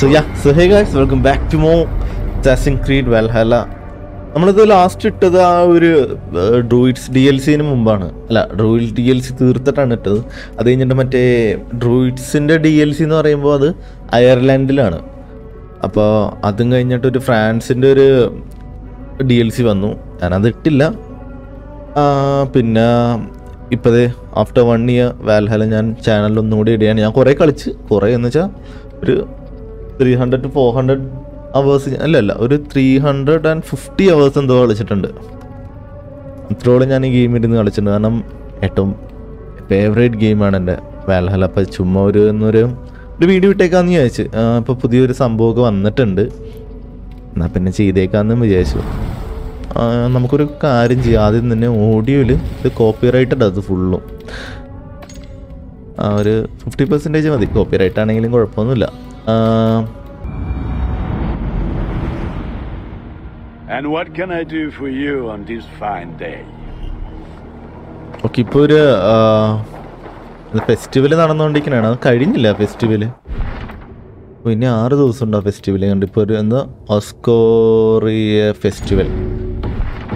So yeah so hey guys welcome back to മോ assassin creed Valhalla നമ്മളിത് last ഇട്ടത് ആ ഒരു ഡ്രൂയിഡ്സ് ഡി എൽ സിന് മുമ്പാണ്. അല്ല ഡ്രൂയിഡ് ഡി എൽ സി തീർത്തിട്ടാണ് ഇട്ടത്. അത് കഴിഞ്ഞിട്ട് മറ്റേ ഡ്രൂയിഡ്സിന്റെ ഡി എൽ സി എന്ന് പറയുമ്പോൾ അത് അയർലാൻഡിലാണ് അപ്പോൾ അതും കഴിഞ്ഞിട്ട് ഒരു ഫ്രാൻസിന്റെ ഒരു ഡി എൽ സി വന്നു. ഞാനത് ഇട്ടില്ല. പിന്നെ ഇപ്പോഴേ ആഫ്റ്റർ വൺ ഇയർ വാൽഹല ഞാൻ ചാനലിൽ ഒന്നുകൂടി ഇടുകയാണ്. ഞാൻ കുറേ കളിച്ച്. കുറേ എന്ന് വെച്ചാൽ ഒരു three hundred to four hundred hours അല്ല അല്ല ഒരു three hundred and fifty hours എന്തോ കളിച്ചിട്ടുണ്ട്. അത്രോളം ഞാൻ ഈ ഗെയിം ഇരുന്ന് കളിച്ചിട്ടുണ്ട്. കാരണം ഏറ്റവും ഫേവറേറ്റ് ഗെയിമാണ് എന്റെ വാൽഹല അപ്പം ചുമ്മാ ഒരു എന്നൊരു ഒരു വീഡിയോ ഇട്ടേക്കാന്ന് ചോദിച്ചു ഇപ്പോൾ പുതിയൊരു സംഭവമൊക്കെ വന്നിട്ടുണ്ട്. എന്നാൽ പിന്നെ ചെയ്തേക്കാന്ന് വിചാരിച്ചു. നമുക്കൊരു കാര്യം ചെയ്യാം. ആദ്യം തന്നെ ഓഡിയോയിൽ ഇത് കോപ്പി റൈറ്റഡ് അത് ഫുള്ളും ഒരു ഫിഫ്റ്റി പെർസെന്റേജ് മതി. കോപ്പി റൈറ്റ് ആണെങ്കിലും കുഴപ്പമൊന്നുമില്ല. ആ, And what can I do for you on this fine day? Okay ഇപ്പോൾ ഒരു ഫെസ്റ്റിവൽ നടന്നുകൊണ്ടിരിക്കണതാണ്. അത് കഴിഞ്ഞില്ല ഫെസ്റ്റിവൽ പിന്നെ ആറ് ദിവസം ഉണ്ടോ ഫെസ്റ്റിവൽ കണ്ട്. ഇപ്പോൾ ഒരു എന്താ ഓസ്കോറിയ ഫെസ്റ്റിവൽ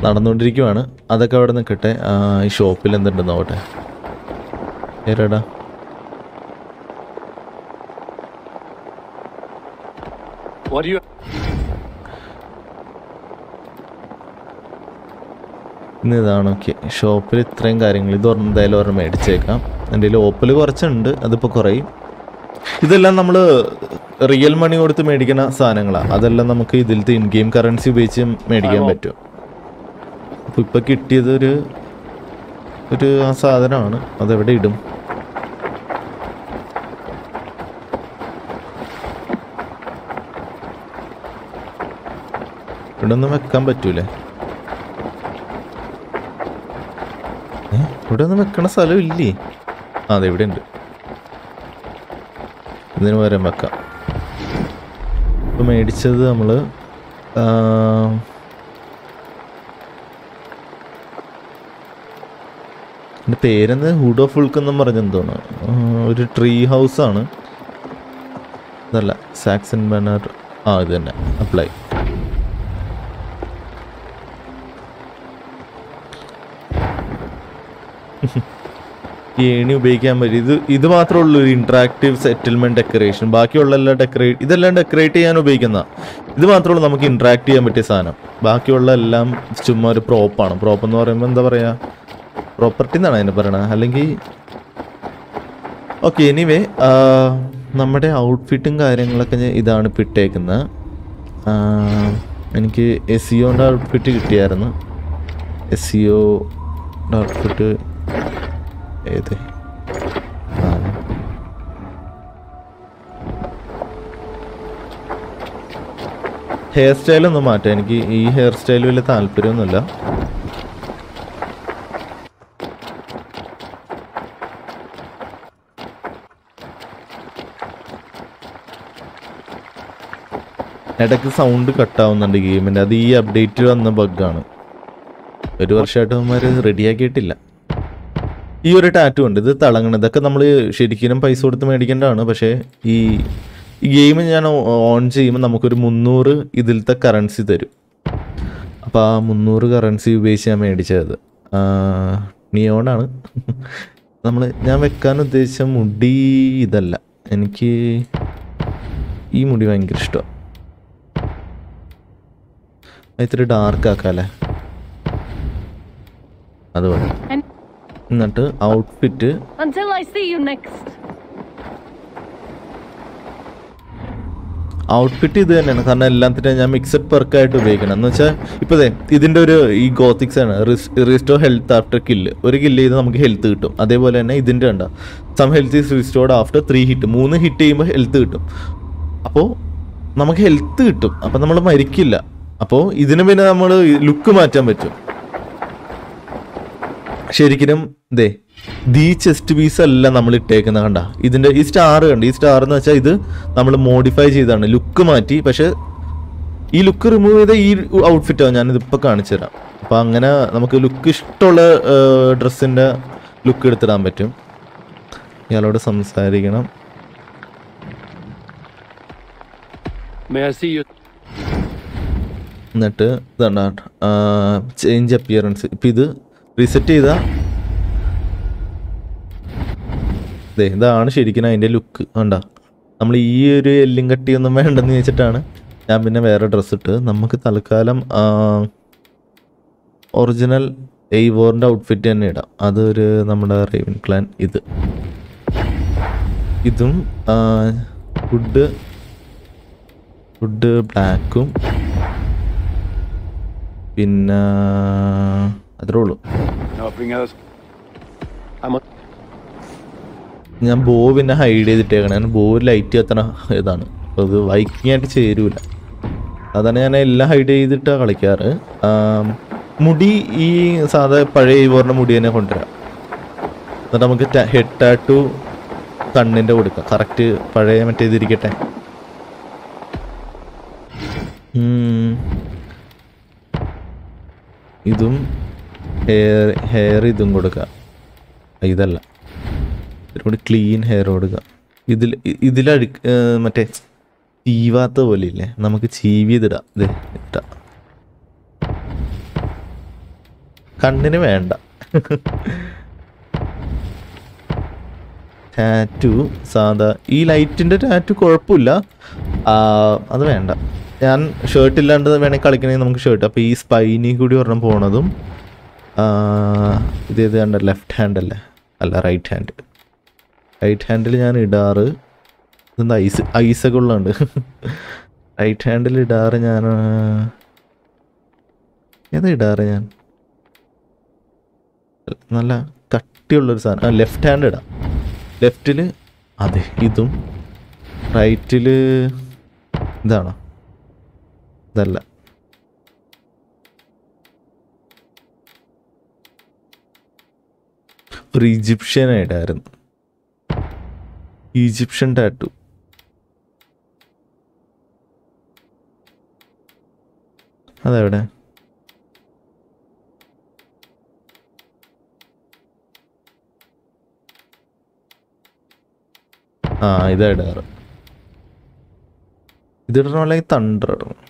നടന്നുകൊണ്ടിരിക്കുവാണ്. അതൊക്കെ അവിടെ നിൽക്കട്ടെ ആ, ഈ ഷോപ്പിൽ എന്തുണ്ടെന്ന് നോക്കട്ടെ. ഏടാ What do you ഇന്ന് ഇതാണ് ഓക്കെ ഷോപ്പിൽ ഇത്രയും കാര്യങ്ങൾ. ഇത് എന്തായാലും ഒരെണ്ണം മേടിച്ചേക്കാം. എന്റെ കയ്യിൽ ഓപ്പൽ കുറച്ചുണ്ട്. അതിപ്പോൾ കുറയും. ഇതെല്ലാം നമ്മൾ റിയൽ മണി കൊടുത്ത് മേടിക്കുന്ന സാധനങ്ങളാണ് അതെല്ലാം നമുക്ക് ഇതിലത്തെ ഇൻ ഗെയിം കറൻസി ഉപയോഗിച്ച് മേടിക്കാൻ പറ്റും. അപ്പോൾ ഇപ്പം കിട്ടിയത് ഒരു ഒരു ആ സാധനമാണ്. അതെവിടെ ഇടും? ഇവിടെ ഒന്നും വെക്കാൻ പറ്റൂലേ? ഇവിടെ ഒന്നും വെക്കണ സ്ഥലം ഇല്ലേ? അതെ ഇവിടെ ഉണ്ട് ഇതിന് പകരം വെക്കാം. ഇപ്പൊ മേടിച്ചത് നമ്മൾ എന്റെ പേരെന്ന് ഹുഡ് ഓഫ് ഉൾക്ക് എന്നും ഒരു ട്രീ ഹൗസ് ആണ് അതല്ല സാക്സൺ ബാനർ ആ ഇത് തന്നെ. അപ്ലൈ. ഏണി ഉപയോഗിക്കാൻ പറ്റും. ഇത് ഇത് മാത്രമേ ഉള്ളൂ ഒരു ഇൻട്രാക്റ്റീവ് സെറ്റിൽമെന്റ് ഡെക്കറേഷൻ ബാക്കിയുള്ള എല്ലാം ഡെക്കറേറ്റ് ഇതെല്ലാം ഡെക്കറേറ്റ് ചെയ്യാൻ ഉപയോഗിക്കുന്ന. ഇത് മാത്രമേ ഉള്ളൂ നമുക്ക് ഇൻട്രാക്ട് ചെയ്യാൻ പറ്റിയ സാധനം. ബാക്കിയുള്ള എല്ലാം ചുമ്മാ ഒരു പ്രോപ്പാണ് പ്രോപ്പ് എന്ന് പറയുമ്പോൾ എന്താ പറയാ? പ്രോപ്പർട്ടി എന്നാണ് അതിന് പറയണത് അല്ലെങ്കിൽ ഓക്കെ എനിവേ നമ്മുടെ ഔട്ട്ഫിറ്റും കാര്യങ്ങളൊക്കെ ഇതാണ് ഇപ്പം ഇട്ടേക്കുന്നത് എനിക്ക് എസ് സിഒന്റെ ഔട്ട്ഫിറ്റ് കിട്ടിയായിരുന്നു. എസ് സിഒ ഔട്ട്ഫിറ്റ് ഏത്. ഹെയർ സ്റ്റൈൽ ഒന്ന് മാറ്റാം. എനിക്ക് ഈ ഹെയർ സ്റ്റൈൽ വലിയ താല്പര്യമൊന്നുമില്ല. ഇടയ്ക്ക് സൗണ്ട് കട്ടാവുന്നുണ്ട് ഗെയിമിന്റെ അത് ഈ അപ്ഡേറ്റ് വന്ന ബഗ്ഗാണ് ഒരു വർഷമായിട്ട് അവന്മാർ റെഡിയാക്കിയിട്ടില്ല ഈ ഒരു ടാറ്റു ഉണ്ട്. ഇത് തിളങ്ങണം ഇതൊക്കെ നമ്മൾ ശരിക്കും പൈസ കൊടുത്ത് മേടിക്കേണ്ടതാണ്. പക്ഷേ ഈ ഗെയിം ഞാൻ ഓൺ ചെയ്യുമ്പോൾ നമുക്കൊരു മുന്നൂറ് ഇതിലത്തെ കറൻസി തരും. അപ്പോൾ ആ മുന്നൂറ് കറൻസി ഉപയോഗിച്ച് ഞാൻ മേടിച്ചത്. നിയോണാണ് നമ്മൾ ഞാൻ വെക്കാൻ ഉദ്ദേശിച്ച മുടി ഇതല്ല. എനിക്ക് ഈ മുടി ഭയങ്കര ഇഷ്ടമാണ് ഇത്തിരി ഡാർക്ക് ആക്കാം അല്ലേ അതുപോലെ എന്നിട്ട് ഔട്ട്ഫിറ്റ്. ഔട്ട്ഫിറ്റ് ഇത് തന്നെയാണ്. കാരണം എല്ലാത്തിനും ഞാൻ മിക്സഡ് പെർക്കായിട്ട് ഉപയോഗിക്കണം. എന്ന് വെച്ചാൽ ഇപ്പോൾ ഇതിന്റെ ഒരു ഈ ഗോത്തിക്സ് ആണ്. റീസ്റ്റോർ ഹെൽത്ത് ആഫ്റ്റർ കില്ല് ഒരു കില്ല് ചെയ്ത് നമുക്ക് ഹെൽത്ത് കിട്ടും. അതേപോലെ തന്നെ ഇതിന്റെ ഉണ്ട് some health is restored after three hit മൂന്ന് ഹിറ്റ് ചെയ്യുമ്പോൾ ഹെൽത്ത് കിട്ടും. അപ്പോൾ നമുക്ക് ഹെൽത്ത് കിട്ടും. അപ്പം നമ്മൾ മരിക്കില്ല. അപ്പോൾ ഇതിന് പിന്നെ നമ്മൾ ലുക്ക് മാറ്റാൻ പറ്റും. ശരിക്കും ദേ ദീ ചെസ്റ്റ് പീസ് അല്ല നമ്മൾ ഇട്ടേക്കുന്ന കണ്ട. ഇതിന്റെ ഈ സ്റ്റാർ കണ്ട ഈ സ്റ്റാർ എന്ന് വെച്ചാൽ ഇത് നമ്മൾ മോഡിഫൈ ചെയ്താണ് ലുക്ക് മാറ്റി പക്ഷേ ഈ ലുക്ക് റിമൂവ് ചെയ്ത ഈ ഔട്ട്ഫിറ്റാണ് ഞാൻ ഇതിപ്പോൾ കാണിച്ചു തരാം. അപ്പം അങ്ങനെ നമുക്ക് ലുക്ക് ഇഷ്ടമുള്ള ഡ്രസ്സിന്റെ ലുക്ക് എടുത്തിടാൻ പറ്റും. ഇയാളോട് സംസാരിക്കണം. എന്നിട്ട് ഇതാണ് ചേഞ്ച് അപ്പിയറൻസ് ഇപ്പം ഇത് റീസെറ്റ് ചെയ്താൽ ദേ ഇതാണ് ശരിക്കും അതിന്റെ ലുക്ക്. വേണ്ട നമ്മൾ ഈ ഒരു എല്ലും കട്ടിയൊന്നും വേണ്ടെന്ന് വെച്ചിട്ടാണ് ഞാൻ പിന്നെ വേറെ ഡ്രസ്സ് ഇട്ട് നമുക്ക് തൽക്കാലം ഒറിജിനൽ എയ്വോറിന്റെ ഔട്ട്ഫിറ്റ് തന്നെ ഇടാം. അതൊരു നമ്മുടെ റേവൻ ക്ലാൻ ഇത്. ഇതും ഫുഡ് ഫുഡ് ബ്ലാക്കും പിന്നെ അത്രേ ഉള്ളൂ. Nothing else? I'm ഞാൻ ബോ പിന്നെ ഹൈഡ് ഞാൻ ബോ ലൈറ്റ് എത്തണ ഇതാണ്. അപ്പോൾ ഇത് വൈക്കിംഗ് ആയിട്ട് ചേരൂല. അതാണ് ഞാൻ എല്ലാം ഹൈഡ് ചെയ്തിട്ടാണ് കളിക്കാറ്. മുടി ഈ സാധാ പഴയ പറഞ്ഞ മുടി തന്നെ കൊണ്ടുവരാം. എന്നിട്ട് നമുക്ക് ഹെഡ് ടാറ്റു കണ്ണിന്റെ കൊടുക്കാം. കറക്റ്റ് പഴയ മറ്റേ ഇതിരിക്കട്ടെ. ഇതും ഹെയർ ഹെയർ ഇതും കൊടുക്കാം. ഇതല്ല. കൂടി ക്ലീൻ ഹെയർ കൊടുക്കുക ഇതിൽ ഇതിലഴി മറ്റേ ചീവാത്ത പോലെ ഇല്ലേ നമുക്ക് ചീവിയതിടാം ഇത്. കണ്ണിന് വേണ്ട. ടാറ്റു സാധാ ഈ ലൈറ്റിന്റെ ടാറ്റു കുഴപ്പമില്ല. അത് വേണ്ട. ഞാൻ ഷർട്ട് ഇല്ലാണ്ട് വേണമെങ്കിൽ കളിക്കണമെങ്കിൽ നമുക്ക് ഷർട്ട് അപ്പോൾ ഈ സ്പൈനി കൂടി ഒരെണ്ണം പോണതും ഇത് ഇത് കണ്ട ലെഫ്റ്റ് ഹാൻഡ് അല്ലേ? അല്ല റൈറ്റ് ഹാൻഡ് റൈറ്റ് ഹാൻഡിൽ ഞാൻ ഇടാറ്. ഇതെന്താ? ഐസ് ഐസൊക്കെ ഉള്ളതുണ്ട് റൈറ്റ് ഹാൻഡിൽ ഇടാറ് ഞാൻ ഏതാ ഇടാറ് ഞാൻ? നല്ല കട്ടിയുള്ളൊരു സാധനം. ആ ലെഫ്റ്റ് ഹാൻഡ് ഇടാം. ലെഫ്റ്റിൽ അതെ ഇതും. റൈറ്റിൽ ഇതാണോ? ഇതല്ല. ഒരു ഈജിപ്ഷ്യൻ ആയിട്ടായിരുന്നു ഈജിപ്ഷ്യൻ ടാറ്റു. അതെവിടെ? ആ ഇതാ ഇടാറ്. ഇതിടണോ തണ്ടർ ഇടണം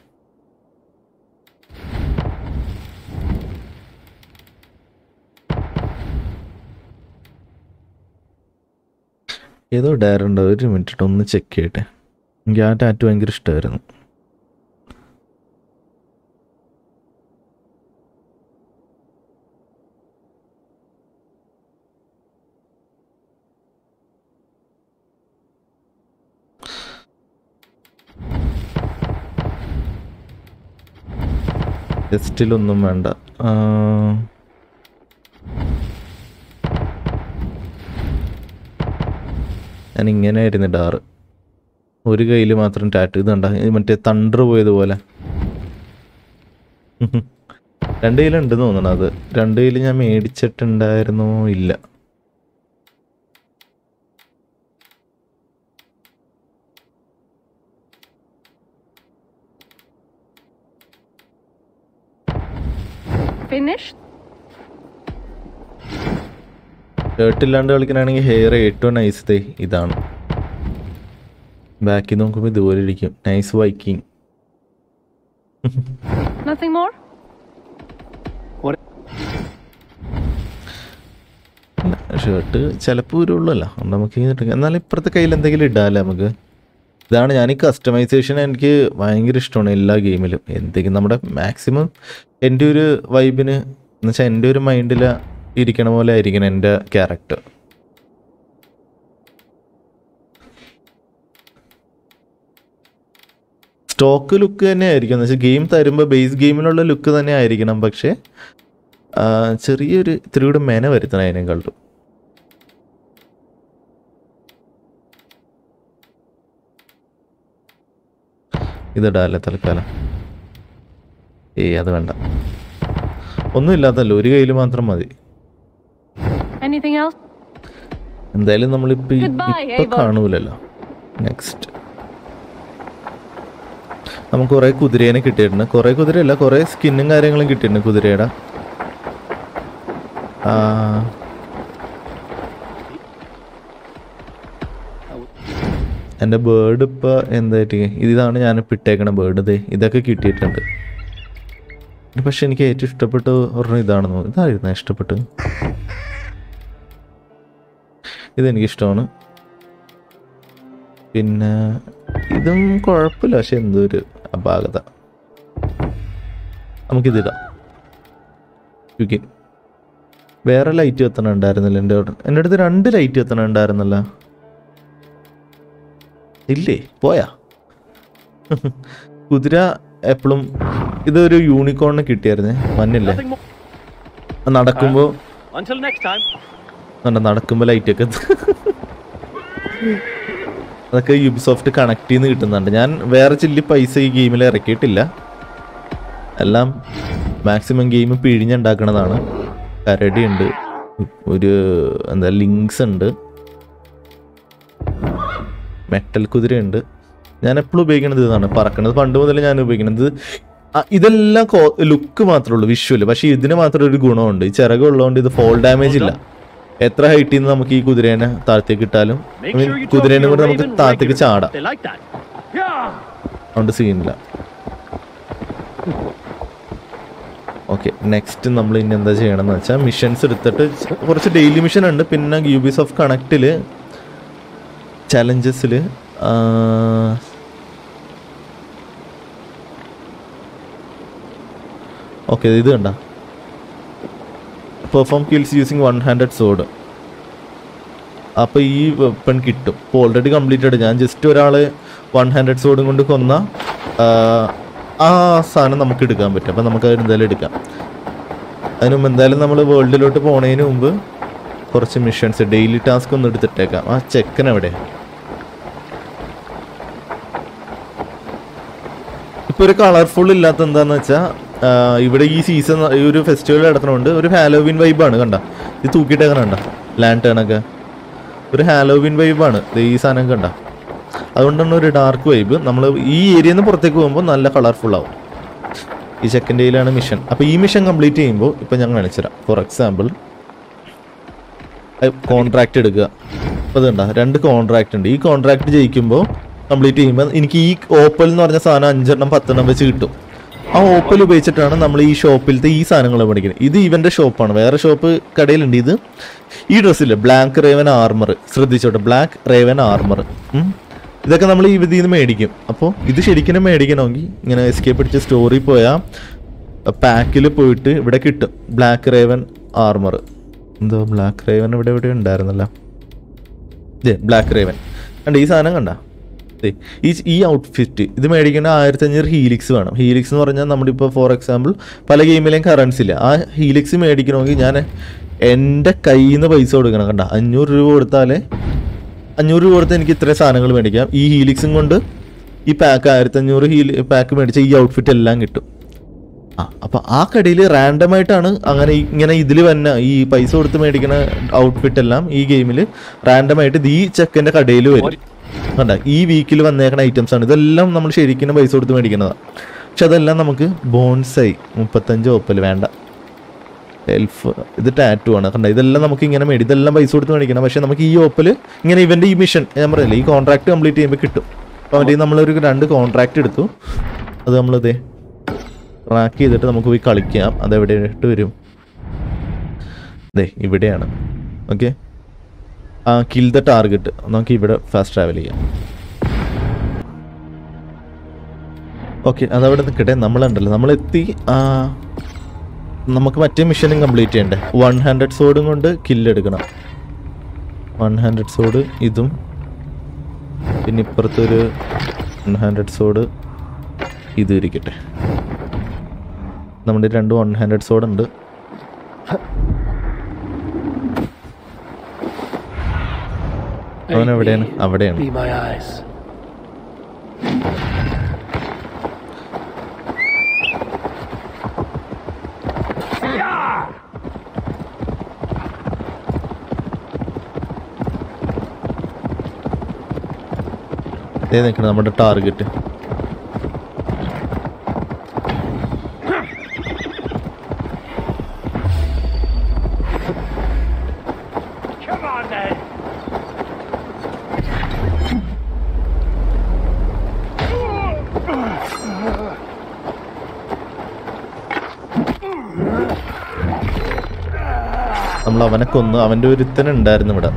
ഏതോ ഇടാറുണ്ട് ഒരു മിനിറ്റ് ഒന്ന് ചെക്ക് ചെയ്യട്ടെ. എനിക്ക് ആ ടാറ്റു ഭയങ്കര ഇഷ്ടമായിരുന്നു ജസ്റ്റിലൊന്നും വേണ്ട. ഞാൻ ഇങ്ങനെ ആയിരുന്നു ഡാറ്. ഒരു കയ്യിൽ മാത്രം ടാറ്റ്. ഇത് കണ്ട മറ്റേ തണ്ടർ പോയതുപോലെ. രണ്ട് കയ്യിലുണ്ട് തോന്നണം അത്. രണ്ട് കയ്യിൽ ഞാൻ മേടിച്ചിട്ടുണ്ടായിരുന്നോ ഇല്ല. Finished? ഷർട്ട് ഇല്ലാണ്ട് കളിക്കണമെങ്കിൽ ഹെയർ ഏറ്റവും നൈസ് ദേ ഇതാണ്. ബാക്കിൽ നോക്കുമ്പോൾ ഇതുപോലെ ഇരിക്കും. Nice viking Nothing more? Shirt ചിലപ്പോൾ വരുള്ളല്ലോ. നമുക്ക് എന്നാലും ഇപ്പുറത്തെ കയ്യിൽ എന്തെങ്കിലും ഇടാല്ലേ നമുക്ക്? ഇതാണ് ഞാൻ ഈ കസ്റ്റമൈസേഷൻ എനിക്ക് ഭയങ്കര ഇഷ്ടമാണ് എല്ലാ ഗെയിമിലും എന്തെങ്കിലും നമ്മുടെ മാക്സിമം എന്റെ ഒരു വൈബിന് എന്നുവെച്ചാൽ എന്റെ ഒരു മൈൻഡിൽ ഇരിക്കണ പോലെ ആയിരിക്കണം എന്റെ ക്യാരക്ടർ സ്റ്റോക്ക് ലുക്ക് തന്നെ ആയിരിക്കും. എന്ന് വെച്ചാൽ ഗെയിം തരുമ്പോൾ ബേസ് ഗെയിമിലുള്ള ലുക്ക് തന്നെ ആയിരിക്കണം. പക്ഷേ ചെറിയൊരു ഇത്തിരി കൂടെ മെന വരുത്തണം അതിനേക്കാളും. ഇതിടാല്ലേ തൽക്കാലം? ഏയ് അത് വേണ്ട. ഒന്നും ഇല്ലാത്തല്ലോ ഒരു കയ്യിൽ മാത്രം മതി. Anything else? എന്തായാലും നമ്മളിപ്പോ ഈ- Goodbye, ഇപ്പൊ. കാണൂലല്ലോ. നെക്സ്റ്റ് നമുക്ക് കുറെ കുതിരേനെ കിട്ടിയിട്ടുണ്ട്. കുറെ കുതിരയല്ല കുറെ സ്കിന്നും കാര്യങ്ങളും കിട്ടിയിട്ടുണ്ട് കുതിരയുടെ. എന്റെ എന്റെ ബേർഡ് ഇപ്പോൾ എന്തായിട്ട് ഇതാണ് ഞാൻ ഇട്ടേക്കണ ബേർഡ് ഇത് ഇതൊക്കെ കിട്ടിയിട്ടുണ്ട്. പക്ഷെ എനിക്ക് ഏറ്റവും ഇഷ്ടപ്പെട്ട ഒരെണ്ണം ഇതാണെന്ന് തോന്നുന്നു. ഇതായിരുന്നു ഇഷ്ടപ്പെട്ട് ഇതെനിക്ക് ഇഷ്ടമാണ് പിന്നെ ഇതും കുഴപ്പമില്ല പക്ഷെ എന്തോ ഒരു അപാകത. നമുക്കിതിടാം. യുകിൻ വേറെ ലൈറ്റ് കത്തണം ഉണ്ടായിരുന്നില്ല എന്റെ എന്റെ അടുത്ത് രണ്ട് ലൈറ്റ് കത്തണം ഉണ്ടായിരുന്നല്ല. ഇല്ലേ? പോയാ. കുതിര എപ്പോഴും ഇതൊരു യൂണിക്കോണിന് കിട്ടിയായിരുന്നേ. മഞ്ഞില്ലേ? നടക്കുമ്പോൾ. കണ്ടോ നടക്കുമ്പോൾ ലൈറ്റൊക്കെ അതൊക്കെ യുബിസോഫ്റ്റ് കണക്ട് ചെയ്ത് കിട്ടുന്നുണ്ട്. ഞാൻ വേറെ ചില്ലി പൈസ ഈ ഗെയിമിൽ ഇറക്കിയിട്ടില്ല. എല്ലാം മാക്സിമം ഗെയിം പിഴിഞ്ഞുണ്ടാക്കണതാണ് കരടി ഉണ്ട്. ഒരു എന്താ ലിങ്ക്സ് ഉണ്ട്. മെറ്റൽ കുതിരയുണ്ട് ഞാൻ എപ്പോഴും ഉപയോഗിക്കുന്നത് ഇതാണ്. പറക്കണത് പണ്ട് മുതൽ ഞാൻ ഉപയോഗിക്കുന്നത് ഇതെല്ലാം ലുക്ക് മാത്രമേ ഉള്ളൂ വിഷ്വൽ പക്ഷേ ഇതിന് മാത്രമേ ഒരു ഗുണമുണ്ട്. ഈ ചിറകുള്ളതുകൊണ്ട് ഇത് ഫോൾ ഡാമേജ് ഇല്ല. എത്ര ഹൈറ്റിൽ നിന്ന് നമുക്ക് ഈ കുതിരേനെ താഴത്തേക്ക് ഇട്ടാലും? കുതിരേനെ കൂടെ നമുക്ക് താഴത്തേക്ക് ചാടാം. അതുകൊണ്ട് സീനില്ല ഓക്കെ നെക്സ്റ്റ് നമ്മൾ ഇനി എന്താ ചെയ്യണമെന്ന് വെച്ചാൽ മിഷൻസ് എടുത്തിട്ട് കുറച്ച് ഡെയിലി മിഷൻ ഉണ്ട്. പിന്നെ യൂബീസ് ഓഫ് കണക്റ്റിൽ ചലഞ്ചസിൽ ഓക്കെ ഇത് കണ്ട? Perform kills using one handed sword അപ്പോൾ ഈ വെപ്പൺ കിട്ടും. ഇപ്പോൾ ഓൾറെഡി കംപ്ലീറ്റഡ് ഞാൻ ജസ്റ്റ് ഒരാൾ വൺ ഹൺഡ്രഡ് സോഡും കൊണ്ട് കൊന്ന ആ, സാധനം നമുക്ക് എടുക്കാൻ പറ്റും. അപ്പം നമുക്ക് എന്തായാലും എടുക്കാം. അതിന് മുമ്പ് എന്തായാലും നമ്മൾ വേൾഡിലോട്ട് പോണതിന് മുമ്പ് കുറച്ച് മിഷൻസ് ഡെയിലി ടാസ്ക് ഒന്ന് എടുത്തിട്ടേക്കാം. ആ ചെക്കൻ എവിടെ? ഇപ്പൊ ഒരു കളർഫുൾ ഇല്ലാത്ത എന്താന്ന് വെച്ചാൽ ഇവിടെ ഈ സീസൺ ഈ ഒരു ഫെസ്റ്റിവൽ നടത്തണമുണ്ട് ഒരു ഹാലോവിൻ വൈബാണ് കണ്ട? ഇത് തൂക്കിയിട്ടേക്കണ കണ്ട? ലാന്റേണൊക്കെ ഒരു ഹാലോവിൻ വൈബാണ് ഈ സാധനം കണ്ട? അതുകൊണ്ടാണ് ഒരു ഡാർക്ക് വൈബ് നമ്മൾ ഈ ഏരിയയിൽ നിന്ന് പുറത്തേക്ക് പോകുമ്പോൾ നല്ല കളർഫുൾ ആവും. ഈ സെക്കൻഡ് ഡേയിലാണ് മിഷൻ അപ്പോൾ ഈ മിഷൻ കംപ്ലീറ്റ് ചെയ്യുമ്പോൾ ഇപ്പം ഞാൻ കാണിച്ചുതരാം ഫോർ എക്സാമ്പിൾ കോൺട്രാക്ട് എടുക്കുക. അപ്പോൾ അതുണ്ട രണ്ട് കോൺട്രാക്ട് ഉണ്ട്. ഈ കോൺട്രാക്ട് ജയിക്കുമ്പോൾ കംപ്ലീറ്റ് ചെയ്യുമ്പോൾ എനിക്ക് ഈ ഓപ്പൽ എന്ന് പറഞ്ഞ സാധനം അഞ്ചെണ്ണം പത്തെണ്ണം വെച്ച് കിട്ടും. ആ ഓപ്പൽ ഉപയോഗിച്ചിട്ടാണ് നമ്മൾ ഈ ഷോപ്പിലത്തെ ഈ സാധനങ്ങൾ മേടിക്കുന്നത്. ഇത് ഇവന്റെ ഷോപ്പാണ്. വേറെ ഷോപ്പ് കടയിലുണ്ട് ഇത്. ഈ ഡ്രസ്സില്ല ബ്ലാക്ക് റേവൻ ആർമർ ശ്രദ്ധിച്ചോട്ടെ. ബ്ലാക്ക് റേവൻ ആർമർ ഇതൊക്കെ നമ്മൾ ഈ നിന്ന് മേടിക്കും. അപ്പോൾ ഇത് ശരിക്കും മേടിക്കണമെങ്കിൽ ഇങ്ങനെ എസ്കേപ്പ് അടിച്ച് സ്റ്റോറിൽ പോയാൽ പാക്കിൽ പോയിട്ട് ഇവിടെ കിട്ടും. ബ്ലാക്ക് റേവൻ ആർമർ എന്തോ ബ്ലാക്ക് റേവൻ ഇവിടെ ഇവിടെ ഉണ്ടായിരുന്നല്ലോ. ബ്ലാക്ക് റേവൻ കണ്ട ഈ സാധനം കണ്ട? ഈ ഈ ഔട്ട്ഫിറ്റ് ഇത് മേടിക്കുന്ന ആയിരത്തി അഞ്ഞൂറ് ഹീലിക്സ് വേണം. ഹീലിക്സ് എന്ന് പറഞ്ഞാൽ നമ്മളിപ്പോൾ ഫോർ എക്സാമ്പിൾ പല ഗെയിമിലെയും കറൻസി ഇല്ല. ആ ഹീലിക്സ് മേടിക്കണമെങ്കിൽ ഞാൻ എന്റെ കയ്യിൽ നിന്ന് പൈസ കൊടുക്കണം കണ്ട. അഞ്ഞൂറ് രൂപ കൊടുത്താലേ അഞ്ഞൂറ് രൂപ കൊടുത്താൽ എനിക്ക് ഇത്രയും സാധനങ്ങൾ മേടിക്കാം. ഈ ഹീലിക്സും കൊണ്ട് ഈ പാക്ക് ആയിരത്തി അഞ്ഞൂറ് ഹീൽ പാക്ക് മേടിച്ച ഈ ഔട്ട്ഫിറ്റ് എല്ലാം കിട്ടും. ആ അപ്പോൾ ആ കടയിൽ റാൻഡമായിട്ടാണ് അങ്ങനെ ഇങ്ങനെ ഇതിൽ വന്ന ഈ പൈസ കൊടുത്ത് മേടിക്കുന്ന ഔട്ട്ഫിറ്റ് എല്ലാം ഈ ഗെയിമിൽ റാൻഡമായിട്ട് ഈ ചെക്കന്റെ കടയിൽ വരും. കണ്ട ഈ വീക്കിൽ വന്നേക്കുന്ന ആണ്. ഇതെല്ലാം നമ്മൾ ശരിക്കും പൈസ കൊടുത്ത് മേടിക്കുന്നതാണ് പക്ഷെ അതെല്ലാം നമുക്ക് ബോൺസായി മുപ്പത്തഞ്ച് ഓപ്പൽ വേണ്ട. എൽഫ് ഇത് ടാറ്റു ആണ്. കണ്ട ഇതെല്ലാം നമുക്ക് ഇങ്ങനെ മേടി ഇതെല്ലാം പൈസ കൊടുത്ത് മേടിക്കണം. പക്ഷെ നമുക്ക് ഈ ഓപ്പൽ ഇങ്ങനെ ഇവന്റെ ഈ മിഷൻ ഞാൻ പറഞ്ഞില്ലേ ഈ കോൺട്രാക്ട് കംപ്ലീറ്റ് ചെയ്യുമ്പോൾ കിട്ടും. അപ്പോൾ അവന്റെ നമ്മളൊരു രണ്ട് കോൺട്രാക്ട് എടുത്തു. അത് നമ്മളിതേ ട്രാക്ക് ചെയ്തിട്ട് നമുക്ക് പോയി കളിക്കാം. അതെവിടെ ഇട്ട് വരും? അതെ ഇവിടെയാണ്. ഓക്കെ കിൽ ദ ടാർഗറ്റ് നമുക്ക് ഇവിടെ ഫാസ്റ്റ് ട്രാവൽ ചെയ്യാം. ഓക്കെ അതവിടെ നിൽക്കട്ടെ. നമ്മളുണ്ടല്ലോ. നമ്മളെത്തി നമുക്ക് മറ്റേ മിഷനും കംപ്ലീറ്റ് ചെയ്യണ്ടേ? വൺ ഹൺഡ്രഡ് സോഡും കൊണ്ട് കില്ലെടുക്കണം വൺ ഹൺഡ്രഡ് സോഡ് ഇതും. പിന്നെ ഇപ്പുറത്തൊരു വൺ ഹൺഡ്രഡ് സോഡ് ഇതും ഇരിക്കട്ടെ. നമ്മുടെ രണ്ട് വൺ ഹൺഡ്രഡ് സോഡ് അവൻ എവിടെയാണ്? അവിടെയാണ്. നിൽക്കണം നമ്മുടെ ടാർഗറ്റ് അവനെ കൊന്ന്. അവന്റെ ഒരുത്തൻ ഉണ്ടായിരുന്നു ഇവിടെ.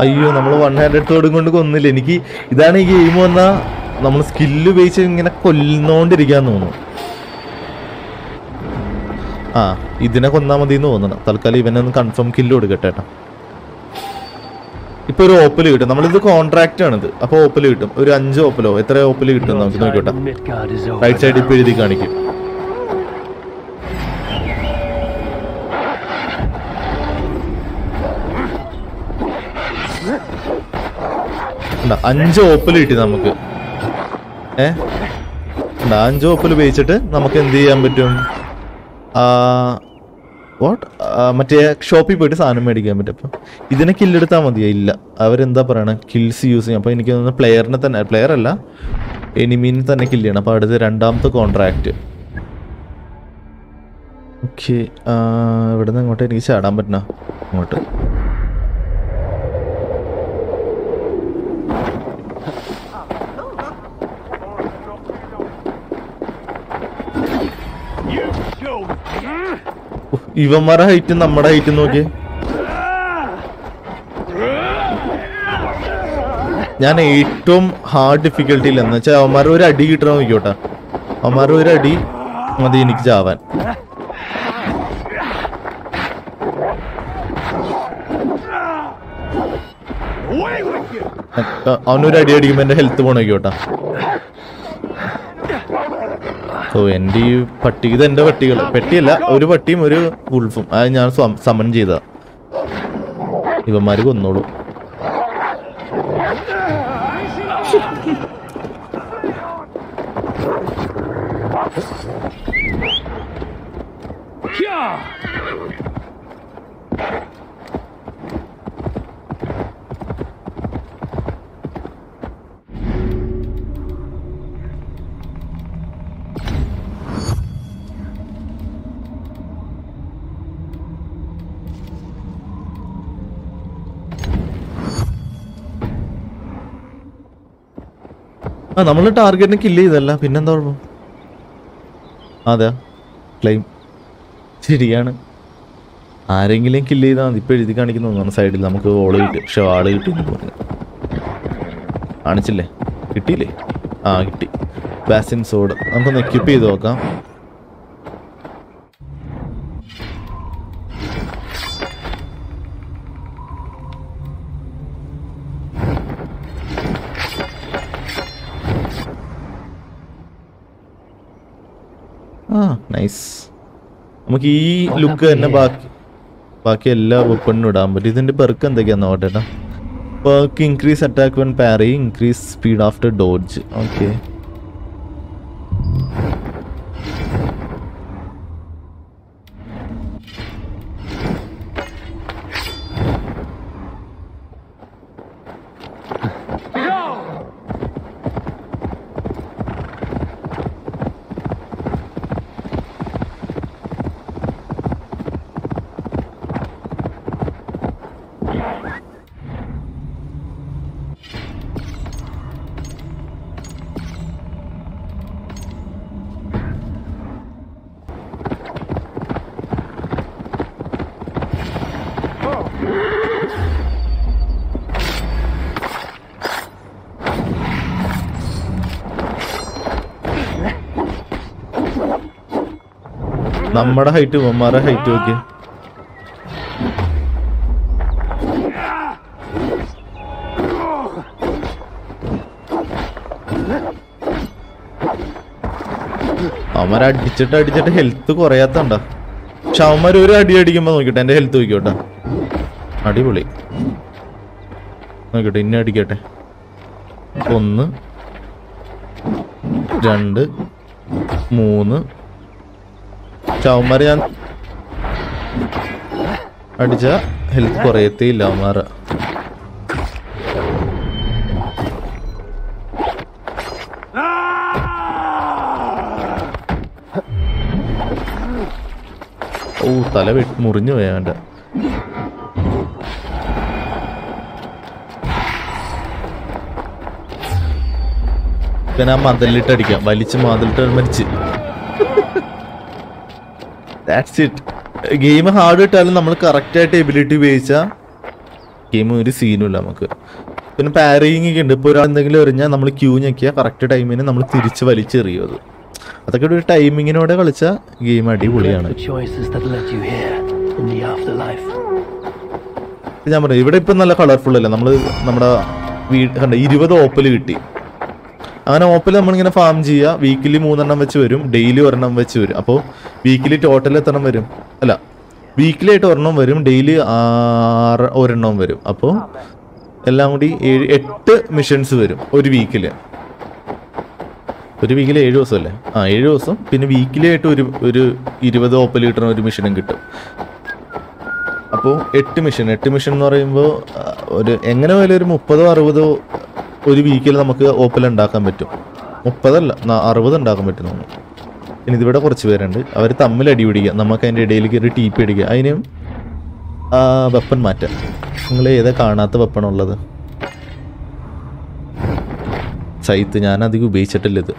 അയ്യോ നമ്മൾ വൺ ഹാൻഡ് എടുത്തോടും കൊണ്ട് കൊന്നില്ല? എനിക്ക് ഇതാണ് ഈ ഗെയിം വന്നാൽ നമ്മൾ സ്കില്ല് ഉപയോഗിച്ച് ഇങ്ങനെ കൊല്ലുന്നോണ്ടിരിക്കാൻ തോന്നുന്നു. ആ ഇതിനെ കൊന്നാൽ മതി എന്ന് തോന്നണം. തൽക്കാലം ഇവനൊന്ന് കൺഫേം കില്ല് കൊടുക്കട്ടെ ഏട്ടാ ഇപ്പൊ ഒരു ഓപ്പൽ കിട്ടും. നമ്മളിത് കോൺട്രാക്റ്റ് ആണിത്. അപ്പൊ ഓപ്പൽ കിട്ടും. ഒരു അഞ്ച് ഓപ്പലോ? എത്ര ഓപ്പൽ കിട്ടും നമുക്ക് നോക്കിട്ടെ റൈറ്റ് സൈഡിൽ ഇപ്പൊ എഴുതി കാണിക്കും. അഞ്ച് ഓപ്പൽ കിട്ടി നമുക്ക്. ഏ? അഞ്ച് ഓപ്പൽ ഉപയോഗിച്ചിട്ട് നമുക്ക് എന്ത് ചെയ്യാൻ പറ്റും? വാട്ട് മറ്റേ ഷോപ്പിൽ പോയിട്ട് സാധനം മേടിക്കാൻ പറ്റും അപ്പം ഇതിനെ കില്ലെടുത്താൽ മതിയോ? ഇല്ല. അവരെന്താ പറയണേ? കിൽസ് യൂസ് ചെയ്യും. അപ്പോൾ എനിക്ക് തോന്നുന്നു പ്ലെയറിനെ തന്നെ പ്ലെയർ അല്ല എനിമീനെ തന്നെ കില്ല് ചെയ്യണം. അപ്പോൾ അടുത്ത രണ്ടാമത്തെ കോൺട്രാക്റ്റ് ഓക്കെ ഇവിടെ നിന്ന് അങ്ങോട്ട് എനിക്ക് ചാടാൻ പറ്റണ? അങ്ങോട്ട്. ഉഫ്, ഹൈറ്റ് നമ്മുടെ ഹൈറ്റും നോക്കി ഞാൻ ഏറ്റവും ഹാർഡ് ഡിഫിക്കൽട്ടിയിൽ എന്ന് വെച്ചാൽ അവന്മാരെ ഒരു അടി കിട്ടണം നോക്കിയോട്ടെ അവന്മാരെ ഒരു അടി മതി എനിക്ക് ചാവാൻ. അവനൊരു അടി അടിക്കുമ്പോ എന്റെ ഹെൽത്ത് പോണ ഓ എന്റെ ഈ പട്ടി ഇത് എന്റെ പട്ടികൾ പെട്ടിയല്ല ഒരു പട്ടിയും ഒരു ഉൾഫും അത് ഞാൻ സമൻ ചെയ്ത. ഇവന്മാര് കൊന്നോളൂ. ആ നമ്മൾ ടാർഗറ്റിനെ കില്ല് ചെയ്തല്ല പിന്നെന്താ കുഴപ്പം അതെ ക്ലെയിം ശരിയാണ്. ആരെങ്കിലും കില്ല് ചെയ്താൽ മതി. ഇപ്പം എഴുതി കാണിക്കുന്ന. ഒന്നാണ് സൈഡിൽ നമുക്ക് ഓൾ കിട്ടി. പക്ഷെ ആൾ കിട്ടി കാണിച്ചില്ലേ? കിട്ടിയില്ലേ? ആ കിട്ടി. ബാസിൻ സോഡ് നമുക്കൊന്ന് എക്യൂപ്പ് ചെയ്ത് നോക്കാം. ആ നൈസ് നമുക്ക് ഈ ലുക്ക് തന്നെ ബാക്കി ബാക്കി എല്ലാ വെപ്പണിനും ഇടാൻ പറ്റും. ഇതിന്റെ പെർക്ക് എന്തൊക്കെയാന്ന് നോക്കട്ടെ perk increase attack one parry increase speed after dodge okay നമ്മുടെ ഹൈറ്റ് ഇവന്മാരുടെ ഹൈറ്റ് നോക്കി. അവന്മാർ അടിച്ചിട്ട് അടിച്ചിട്ട് ഹെൽത്ത് കുറയാത്തണ്ട പക്ഷെ അവന്മാർ ഒരു അടി അടിക്കുമ്പോ നോക്കിട്ടെ എന്റെ ഹെൽത്ത് നോക്കിയോട്ടെ അടിപൊളി. നോക്കട്ടെ ഇന്ന അടിക്കട്ടെ. ഒന്ന് രണ്ട് മൂന്ന് ചവന്മാർ ഞാൻ അടിച്ച ഹെൽത്ത് കുറയത്തില്ല അവന്മാർ ഓ തല വെട്ട് മുറിഞ്ഞു പോയാണ്ട് പിന്നെ ആ മതിലിട്ടടിക്കാം വലിച്ച് മതിലിട്ട് മരിച്ച്. ദാറ്റ്സ് ഇറ്റ് ഗെയിം ഹാർഡ് ഇട്ടാലും നമ്മൾ കറക്റ്റായിട്ട് എബിലിറ്റി ഉപയോഗിച്ചാൽ ഗെയിം ഒരു സീനുമില്ല നമുക്ക്. പിന്നെ പാരയിങ് ഒക്കെ ഉണ്ട്. ഇപ്പോൾ ഒരാൾ എന്തെങ്കിലും എറിഞ്ഞാൽ നമ്മൾ ക്യൂ ഞെക്കിയാൽ കറക്റ്റ് ടൈമിന് നമ്മൾ തിരിച്ച് വലിച്ചെറിയും അത്. അതൊക്കെ ഒരു ടൈമിങ്ങിനോടെ കളിച്ചാൽ ഗെയിം അടിപൊളിയാണ്. ഞാൻ പറഞ്ഞു ഇവിടെ ഇപ്പം നല്ല കളർഫുൾ അല്ലേ? നമ്മൾ നമ്മുടെ വീട് കണ്ട ഇരുപത് ഓപ്പൽ കിട്ടി. അങ്ങനെ ഓപ്പിൽ നമ്മളിങ്ങനെ ഫാം ചെയ്യുക വീക്കിലി മൂന്നെണ്ണം വെച്ച് വരും. ഡെയിലി ഒരെണ്ണം വെച്ച് വരും. അപ്പോൾ വീക്കിലി ടോട്ടൽ എത്ര വരും? അല്ല വീക്കിലി ആയിട്ട് ഒരെണ്ണം വരും. ഡെയിലി ആറ് ഒരെണ്ണം വരും. അപ്പോൾ എല്ലാം കൂടി ഏഴ് എട്ട് മിഷൻസ് വരും ഒരു വീക്കിൽ ഒരു വീക്കിൽ ഏഴ് ദിവസം അല്ലേ ആ ഏഴ് ദിവസം. പിന്നെ വീക്കിലി ആയിട്ട് ഒരു ഒരു ഇരുപത് ഓപ്പൽ കിട്ടുന്ന ഒരു മിഷനും കിട്ടും. അപ്പോൾ എട്ട് മിഷൻ എട്ട് മിഷൻ എന്ന് പറയുമ്പോൾ ഒരു എങ്ങനെ പോയാലും ഒരു മുപ്പതോ അറുപതോ ഒരു വീക്കിൽ നമുക്ക് ഓപ്പൽ ഉണ്ടാക്കാൻ പറ്റും. മുപ്പതല്ല അറുപത് ഉണ്ടാക്കാൻ പറ്റും നമുക്ക്. ഇനി ഇതിവിടെ കുറച്ച് പേരുണ്ട്. അവർ തമ്മിൽ അടി പിടിക്കുക. നമുക്ക് അതിന്റെ ഇടയിൽ കയറി ടി പി അടിക്കുക. അതിനും വെപ്പൺ മാറ്റാം. നിങ്ങൾ ഏതാ കാണാത്ത വെപ്പണുള്ളത് സൈത്ത് ഞാൻ അധികം ഉപയോഗിച്ചിട്ടില്ല ഇത്.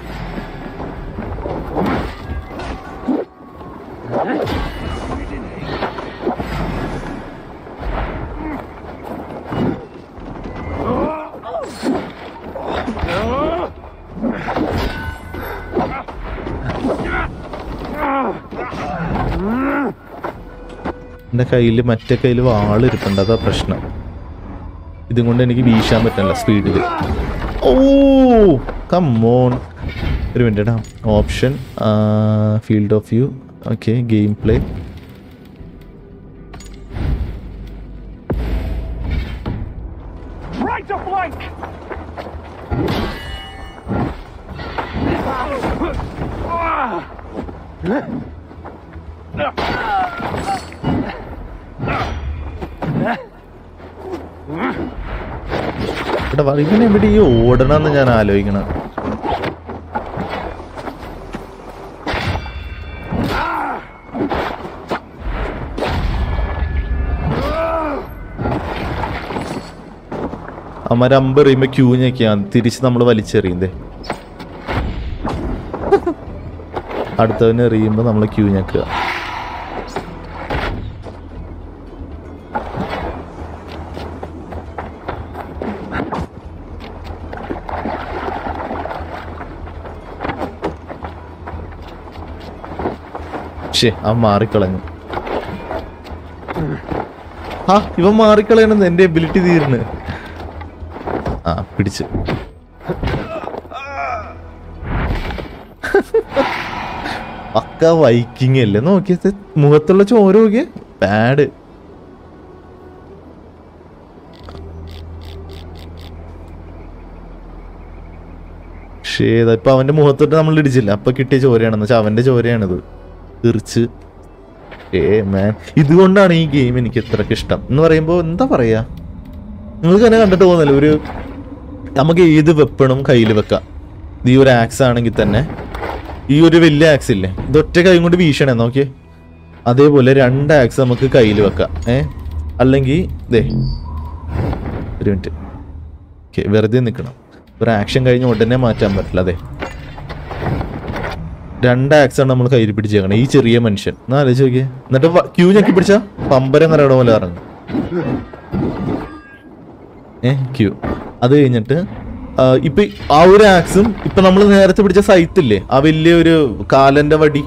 കയ്യിൽ മറ്റേ കയ്യിൽ വാളിരിപ്പുണ്ട്. അതാ പ്രശ്നം. ഇതും കൊണ്ട് എനിക്ക് വീശാൻ പറ്റില്ല സ്പീഡിൽ ഓ കമ്മോൺ ഒരു minute option field of view okay gameplay ഇവിടെ ഇവൻ എവിടെ ഈ ഓടണമെന്ന് ഞാൻ ആലോചിക്കണം. അമ്മ അമ്പ് എറിയുമ്പോ ക്യൂ ഞെക്കിയാണ് തിരിച്ച് നമ്മൾ വലിച്ചെറിയുന്നേ അടുത്തവന് എറിയുമ്പോ നമ്മൾ ക്യൂ ഞെക്കുക. ശേ അവൻ മാറിക്കളഞ്ഞു. ആ ഇവൻ മാറിക്കളയണെന്ന് എന്റെ എബിലിറ്റി തീർന്ന്. ആ പിടിച്ച്. പക്ക വൈക്കിങ് അല്ലേ? നോക്കിയത് മുഖത്തുള്ള ചോര നോക്കിയ. ബാഡ് പക്ഷേ ഇപ്പൊ അവന്റെ മുഖത്തോട്ട് നമ്മൾ ഇടിച്ചില്ല. അപ്പൊ കിട്ടിയ ചോരയാണെന്ന് വെച്ചാൽ അവന്റെ ചോരയാണിത്. തീർച്ച് ഏ മാൻ ഇതുകൊണ്ടാണ് ഈ ഗെയിം എനിക്ക് ഇത്രയ്ക്ക് ഇഷ്ടം. എന്ന് പറയുമ്പോൾ എന്താ പറയുക നിങ്ങൾക്ക് തന്നെ കണ്ടിട്ട് പോകുന്നില്ല ഒരു നമുക്ക് ഏത് വെപ്പണും കയ്യിൽ വെക്കാം. ഈ ഒരു ആക്സ് ആണെങ്കിൽ തന്നെ. ഈ ഒരു വലിയ ആക്സ് ഇല്ലേ? ഇതൊറ്റ കൈ കൊണ്ട് വീശണേ നോക്കിയേ. അതേപോലെ രണ്ട് ആക്സ് നമുക്ക് കയ്യിൽ വെക്കാം. ഏ? അല്ലെങ്കിൽ ദേ. ഒരു മിനിറ്റ് ഓക്കെ വെറുതെ നിൽക്കണം. ഒരു ആക്ഷൻ കഴിഞ്ഞ് ഉടനെ മാറ്റാൻ പറ്റില്ല അതെ രണ്ട് ആക്സാണ് നമ്മൾ കയ്യിൽ പിടിച്ചേക്കണം. ഈ ചെറിയ മനുഷ്യൻ. എന്നാ ആലോചിച്ച് നോക്കിയേ. എന്നിട്ട് ക്യൂ ഞെക്കി പിടിച്ച? പമ്പരം കരട പോലെ ഇറങ്ങും. ഏ ക്യൂ അത് കഴിഞ്ഞിട്ട് ഇപ്പൊ ആ ഒരു ആക്സും ഇപ്പൊ നമ്മൾ നേരത്തെ പിടിച്ച സൈത്തില്ലേ ആ വലിയ ഒരു കാലന്റെ വടി.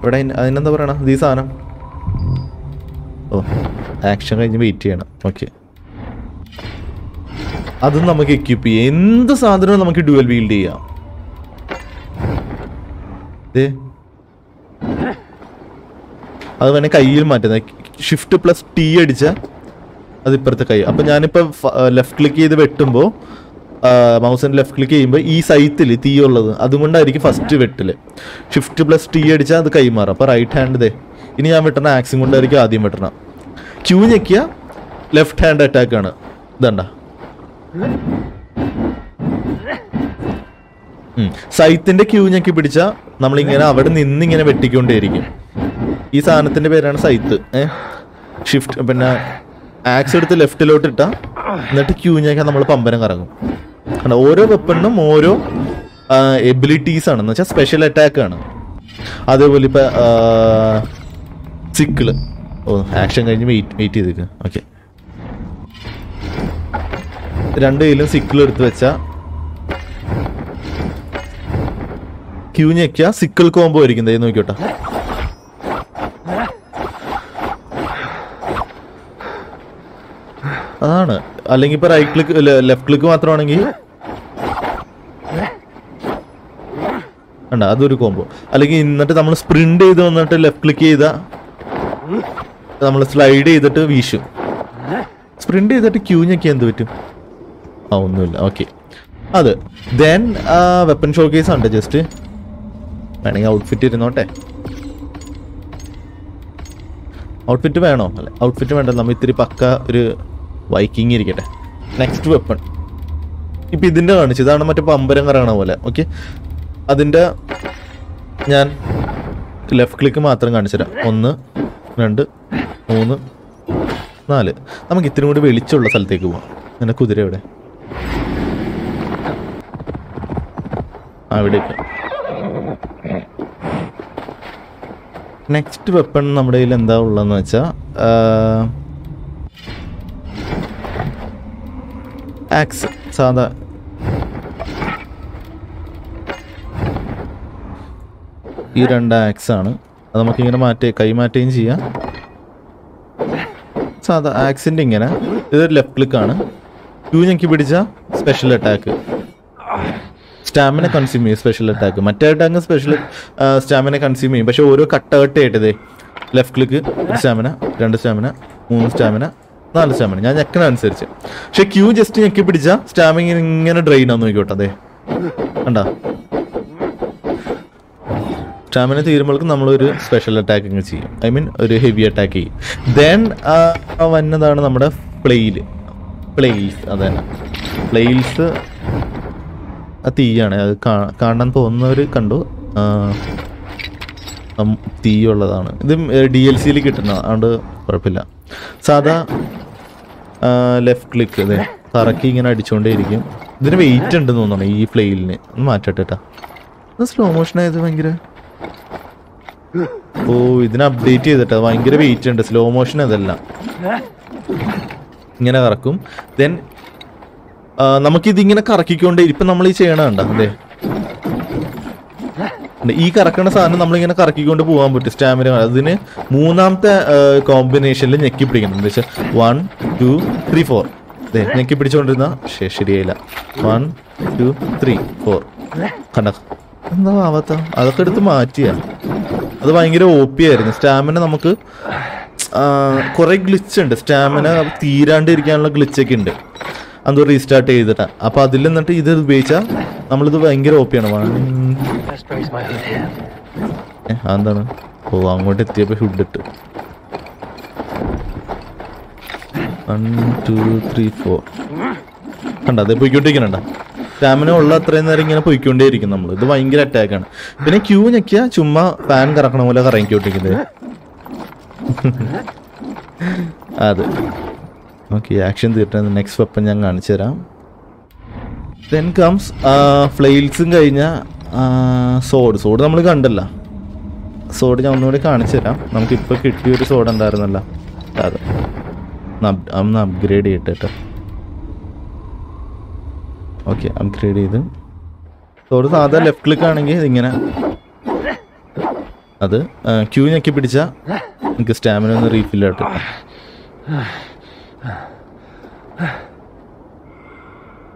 ഇവിടെ അതിനെന്താ പറയണ? ഈ സാധനം. ഓ ആക്ഷൻ കഴിഞ്ഞ് വെയിറ്റ് ചെയ്യണം. ഓക്കെ അതും നമുക്ക് എക്യൂപ്പ് ചെയ്യാം. എന്ത് സാധനവും നമുക്ക് ഡുവൽ ബീൽഡ് ചെയ്യാം. അത് വേണേ കയ്യിൽ മാറ്റുന്നത് ഷിഫ്റ്റ് പ്ലസ് ടി അടിച്ച അത് ഇപ്പുറത്തെ കൈ. അപ്പൊ ഞാനിപ്പോ ലെഫ്റ്റ് ക്ലിക്ക് ചെയ്ത് വെട്ടുമ്പോ മൗസിന്റെ ലെഫ്റ്റ് ക്ലിക്ക് ചെയ്യുമ്പോൾ ഈ സൈത്തിൽ തീ ഉള്ളത് അതുകൊണ്ടായിരിക്കും ഫസ്റ്റ് വെട്ടിൽ ഷിഫ്റ്റ് പ്ലസ് ടി അടിച്ചാൽ അത് കൈമാറും. അപ്പൊ റൈറ്റ് ഹാൻഡ് ദേ. ഇനി ഞാൻ വെട്ടണ ആക്സിൻ കൊണ്ടായിരിക്കും ആദ്യം വെട്ടണം. ക്യൂ ഞെക്കിയ ലെഫ്റ്റ് ഹാൻഡ് അറ്റാക്ക് ആണ്. ഇതണ്ട. സൈത്തിന്റെ ക്യൂ ഞെക്കി പിടിച്ച നമ്മളിങ്ങനെ അവിടെ നിന്ന് ഇങ്ങനെ വെട്ടിക്കൊണ്ടേയിരിക്കും. ഈ സാധനത്തിന്റെ പേരാണ് സൈത്ത്. ഷിഫ്റ്റ് പിന്നെ ആക്സ് എടുത്ത് ലെഫ്റ്റിലോട്ട് ഇട്ട എന്നിട്ട് ക്യൂ ഞെക്കാൻ നമ്മൾ പമ്പരം കറങ്ങും. കണ്ടോ? ഓരോ വെപ്പണിനും ഓരോ എബിലിറ്റീസ് ആണ്. എന്ന് വെച്ചാൽ സ്പെഷ്യൽ അറ്റാക്ക് ആണ്. അതേപോലെ ഇപ്പൊ സിക്കിൾ ഓ ആക്ഷൻ കഴിഞ്ഞ് വെയിറ്റ് വെയിറ്റ് ചെയ്തേക്ക്. ഓക്കെ രണ്ട് കയ്യിലും സിക്കിൾ എടുത്ത് വെച്ചാ ക്യൂ ഞെക്കുക സിക്കിൾ കോംബോ ആയിരിക്കും ദേ നോക്കിയോട്ടെ. അതാണ്. അല്ലെങ്കിൽ ഇപ്പൊ റൈറ്റ് ക്ലിക്ക് ലെഫ്റ്റ് ക്ലിക്ക് മാത്രമാണെങ്കിൽ ഉണ്ട് അതൊരു കോംബോ. അല്ലെങ്കിൽ എന്നിട്ട് നമ്മൾ സ്പ്രിന്റ് ചെയ്ത് വന്നിട്ട് ലെഫ്റ്റ് ക്ലിക്ക് ചെയ്ത നമ്മൾ സ്ലൈഡ് ചെയ്തിട്ട് വീശും. സ്പ്രിന്റ് ചെയ്തിട്ട് ക്യൂ ഞെക്കി എന്ത് പറ്റും? ആ ഒന്നുമില്ല. ഓക്കെ അത്. ദെൻ വെപ്പൺ ഷോ കേസ് ഉണ്ട് ജസ്റ്റ് വേണമെങ്കിൽ ഔട്ട്ഫിറ്റ് ഇരുന്നോട്ടെ. ഔട്ട്ഫിറ്റ് വേണോ? അല്ലെ ഔട്ട്ഫിറ്റ് വേണ്ട നമ്മൾ ഇത്തിരി പക്ക ഒരു വൈക്കിങ് ഇരിക്കട്ടെ. നെക്സ്റ്റ് വെപ്പൺ ഇപ്പം ഇതിന്റെ കാണിച്ചു ഇതാണ് മറ്റേ പമ്പരം കറങ്ങണ പോലെ ഓക്കെ അതിന്റെ ഞാൻ ലെഫ്റ്റ് ക്ലിക്ക് മാത്രം കാണിച്ചുതരാം. ഒന്ന് രണ്ട് മൂന്ന് നാല്. നമുക്ക് ഇത്തിരി കൂടി വെളിച്ചമുള്ള സ്ഥലത്തേക്ക് പോവാം. എന്റെ കുതിര എവിടെ? ആ ഇവിടേക്ക്. നെക്സ്റ്റ് വെപ്പൺ നമ്മുടെ കയ്യിൽ എന്താ ഉള്ളതെന്ന് വെച്ചാൽ ആക്സ് സാധാ ഈ രണ്ട് ആക്സ് ആണ്. അത് നമുക്കിങ്ങനെ മാറ്റി കൈമാറ്റുകയും ചെയ്യാം. സാധാ ആക്സിന്റെ ഇങ്ങനെ. ഇതൊരു ലെഫ്റ്റ് ക്ലിക്കാണ് ക്യൂ ഞെക്കി പിടിച്ച സ്പെഷ്യൽ അറ്റാക്ക് സ്റ്റാമിന കൺസ്യൂം ചെയ്യും സ്പെഷ്യൽ അറ്റാക്ക് മറ്റേ അറ്റാക്ക് സ്പെഷ്യൽ സ്റ്റാമിന കൺസ്യൂം ചെയ്യും. പക്ഷെ ഓരോ കട്ട ആയിട്ടതേ ലെഫ്റ്റ് ക്ലിക്ക് ഒരു സ്റ്റാമിന രണ്ട് സ്റ്റാമിന മൂന്ന് സ്റ്റാമിന നാല് സ്റ്റാമിന ഞാൻ ഞെക്കണ അനുസരിച്ച്. പക്ഷെ ക്യൂ ജസ്റ്റ് ഞെക്കി പിടിച്ച സ്റ്റാമിങ് ഇങ്ങനെ ഡ്രെയിൻ ആന്ന് നോക്കിക്കോട്ടെ അതെ കണ്ടാ? സ്റ്റാമിന തീരുമ്പോഴേക്കും നമ്മളൊരു സ്പെഷ്യൽ അറ്റാക്കിങ് ചെയ്യും. ഐ മീൻ ഒരു ഹെവി അറ്റാക്ക് ചെയ്യും. ദെൻ വന്നതാണ് നമ്മുടെ പ്ലെയിൽ പ്ലെയിൽസ് അതന്നെ. പ്ലെയിൽസ് തീയാണ്. അത് കാണാൻ പോകുന്നവർ കണ്ടു. തീയുള്ളതാണ് ഇത് ഡി എൽ സിയിൽ കിട്ടുന്ന അതുകൊണ്ട് കുഴപ്പമില്ല. സാധാ ലെഫ്റ്റ് ക്ലിക്ക് അതെ കറക്കി ഇങ്ങനെ അടിച്ചുകൊണ്ടേയിരിക്കും ഇതിന് വെയിറ്റ് ഉണ്ടെന്ന് തോന്നണം ഈ പ്ലെയിലിന് ഒന്ന് മാറ്റട്ടെ ഇത് സ്ലോ മോഷൻ ആയത് ഭയങ്കര ഓ ഇതിന് അപ്ഡേറ്റ് ചെയ്തിട്ട് ഭയങ്കര വെയിറ്റ് ഉണ്ട്. സ്ലോ മോഷൻ അതല്ല. ഇങ്ങനെ കറക്കും. ദെൻ നമുക്കിതിങ്ങനെ കറക്കിക്കൊണ്ട് ഇപ്പം നമ്മൾ ഈ ചെയ്യണണ്ട അതെ ഈ കറക്കണ സാധനം നമ്മളിങ്ങനെ കറക്കിക്കൊണ്ട് പോകാൻ പറ്റും സ്റ്റാമിന. അതിന് മൂന്നാമത്തെ കോമ്പിനേഷനിൽ ഞെക്കി പിടിക്കണം. എന്താ വെച്ചാൽ വൺ ടു ത്രീ ഫോർ അതെ ഞെക്കി പിടിച്ചുകൊണ്ടിരുന്ന ശേ ശരിയായില്ല. വൺ ടു ത്രീ ഫോർ കണ്ട? എന്താ ആവാത്ത? അതൊക്കെ എടുത്ത് മാറ്റിയ. അത് ഭയങ്കര ഒ പി ആയിരുന്നു. സ്റ്റാമിന നമുക്ക് കുറെ ഗ്ലിച്ച് ഉണ്ട്. സ്റ്റാമിന തീരാണ്ടിരിക്കാനുള്ള ഗ്ലിച്ചൊക്കെ ഉണ്ട്. അത് റീസ്റ്റാർട്ട് ചെയ്തിട്ടാ. അപ്പൊ അതിൽ നിന്നിട്ട് ഇത് ഉപയോഗിച്ചാൽ നമ്മളിത് ഭയങ്കര ഓപ്പിയാണ് എന്താണ് ഓ അങ്ങോട്ട് എത്തിയപ്പോ ഹുഡ് ഇട്ട്. വൺ ടു ത്രീ ഫോർ കണ്ട? അതെ പോയിക്കൊണ്ടിരിക്കണണ്ട സ്റ്റാമിന ഉള്ള അത്രയും നേരം ഇങ്ങനെ പോയിക്കൊണ്ടേയിരിക്കും നമ്മൾ ഇത് ഭയങ്കര അറ്റാക്ക് ആണ്. പിന്നെ ക്യൂ ഞെക്കിയ ചുമ്മാ ഫാൻ കറക്കണ പോലെ കറങ്ങിക്കൊണ്ടിരിക്കുന്നത്. അത്. ഓക്കെ ആക്ഷൻ തീർട്ടുന്ന നെക്സ്റ്റ് വെപ്പൺ ഞാൻ കാണിച്ചു തരാം. ദെൻ കംസ് ഫ്ലെയിൽസും കഴിഞ്ഞ സോഡ് സോഡ് നമ്മൾ കണ്ടല്ല. സോഡ് ഞാൻ ഒന്നുകൂടി കാണിച്ചു തരാം. നമുക്കിപ്പോൾ കിട്ടിയൊരു സോഡ് ഉണ്ടായിരുന്നല്ലോ അത്. ഒന്ന് അപ്ഗ്രേഡ് ചെയ്യട്ടെ കേട്ടോ ഓക്കെ അപ്ഗ്രേഡ് ചെയ്ത്. സോഡ് സാധാ ലെഫ്റ്റ് ക്ലിക്ക് ആണെങ്കിൽ ഇതിങ്ങനെ. അത് ക്യൂ ഞെക്കി പിടിച്ചാൽ എനിക്ക് സ്റ്റാമിന ഒന്ന് റീഫിൽ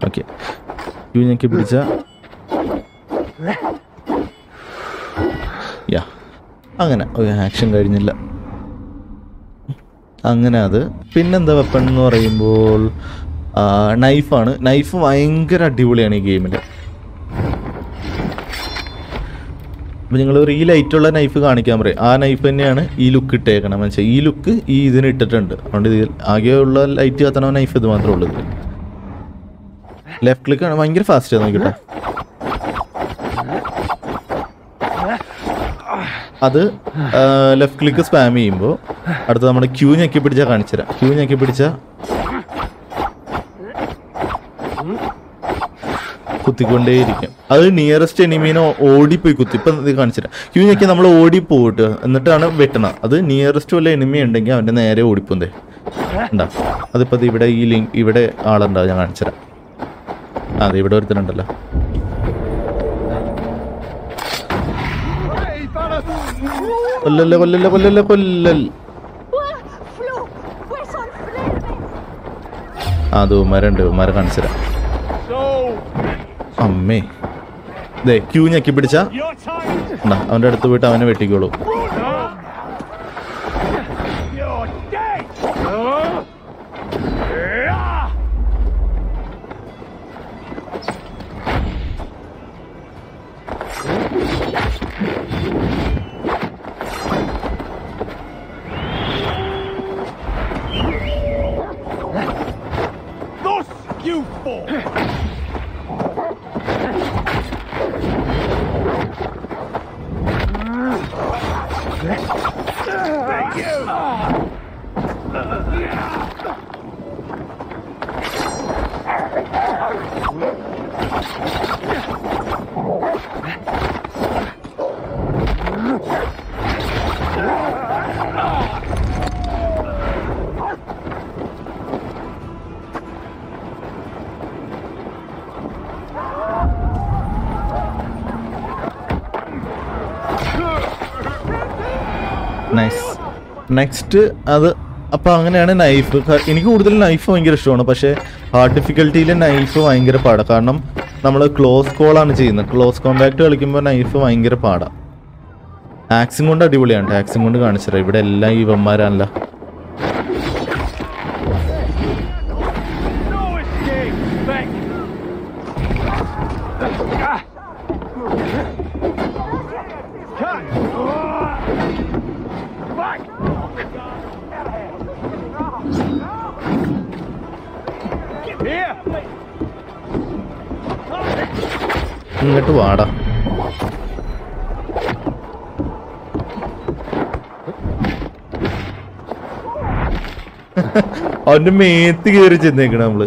ഓക്കെ ഇനി ഞെക്കി പിടിച്ച യാ അങ്ങനെ ആക്ഷൻ കഴിഞ്ഞില്ല. അങ്ങനെ അത്. പിന്നെന്താ വെപ്പൺ എന്ന് പറയുമ്പോൾ നൈഫാണ് നൈഫ് ഭയങ്കര അടിപൊളിയാണ് ഈ ഗെയിമിൽ അപ്പം നിങ്ങൾ ഈ ലൈറ്റുള്ള നൈഫ് കാണിക്കാൻ പറയും. ആ നൈഫ് തന്നെയാണ് ഈ ലുക്ക് ഇട്ടേക്കണം. മനസ്സിലായി ഈ ലുക്ക് ഈ ഇതിന് ഇട്ടിട്ടുണ്ട്. അതുകൊണ്ട് ഇതിൽ ആകെയുള്ള ലൈറ്റ് കത്തണ നൈഫ് ഇത് മാത്രമേ ഉള്ളൂ ലെഫ്റ്റ് ക്ലിക്ക് ആണ്. ഭയങ്കര ഫാസ്റ്റ് നോക്കിട്ടോ അത് ലെഫ്റ്റ് ക്ലിക്ക് സ്പാം ചെയ്യുമ്പോൾ അടുത്ത് നമ്മുടെ ക്യൂ ഞെക്കി പിടിച്ചാൽ കാണിച്ചുതരാം. ക്യൂ ഞെക്കി പിടിച്ച കുത്തിക്കൊണ്ടേയിരിക്കും. അത് നിയറസ്റ്റ് എനിമീനെ ഓടിപ്പോയി കുത്തി. ഇപ്പം ഇത് കാണിച്ചിട്ട് ക്യൂ ഞെക്കി നമ്മൾ ഓടി പോയിട്ട് എന്നിട്ടാണ് വെട്ടണം അത് നിയറസ്റ്റ് വല്ല എനിമി ഉണ്ടെങ്കിൽ അവന്റെ നേരെ ഓടിപ്പോന്തേ ഉണ്ടാ അതിപ്പോൾ ഇവിടെ ഈ ലിങ്ക് ഇവിടെ ആളുണ്ടാവും ഞാൻ കാണിച്ചുതരാം. അതെ ഇവിടെ ഒരുത്തനുണ്ടല്ലോ. കൊല്ലല്ല കൊല്ലല്ല കൊല്ലല്ല കൊല്ലൽ? ആ അത് ഉമാരുണ്ട് ഉമാരെ കാണിച്ചുതരാം. അമ്മേ. ദേ ക്യൂ ഞെക്കി പിടിച്ച അവന്റെ അടുത്ത് പോയിട്ട് അവനെ വെട്ടിക്കോളൂ. നെക്സ്റ്റ് അത് അപ്പോൾ അങ്ങനെയാണ് നൈഫ് എനിക്ക് കൂടുതൽ നൈഫ് ഭയങ്കര ഇഷ്ടമാണ്. പക്ഷേ ഹാർഡ് ഡിഫിക്കൽട്ടിയിൽ നൈഫ് ഭയങ്കര പാടാണ് കാരണം നമ്മൾ ക്ലോസ് കോളാണ് ചെയ്യുന്നത്. ക്ലോസ് കോമ്പാക്ട് കളിക്കുമ്പോൾ നൈഫ് ഭയങ്കര പാടാണ് ആക്സും കൊണ്ട് അടിപൊളിയാണ്. ആക്സിങ് കൊണ്ട് കാണിച്ചത് ഇവിടെ എല്ലാം ഇവന്മാരാണല്ലോ. ഇങ്ങോട്ട് വാടാ. അവന്റെ മേത്ത് കയറി ചെന്നേക്കണ നമ്മൾ.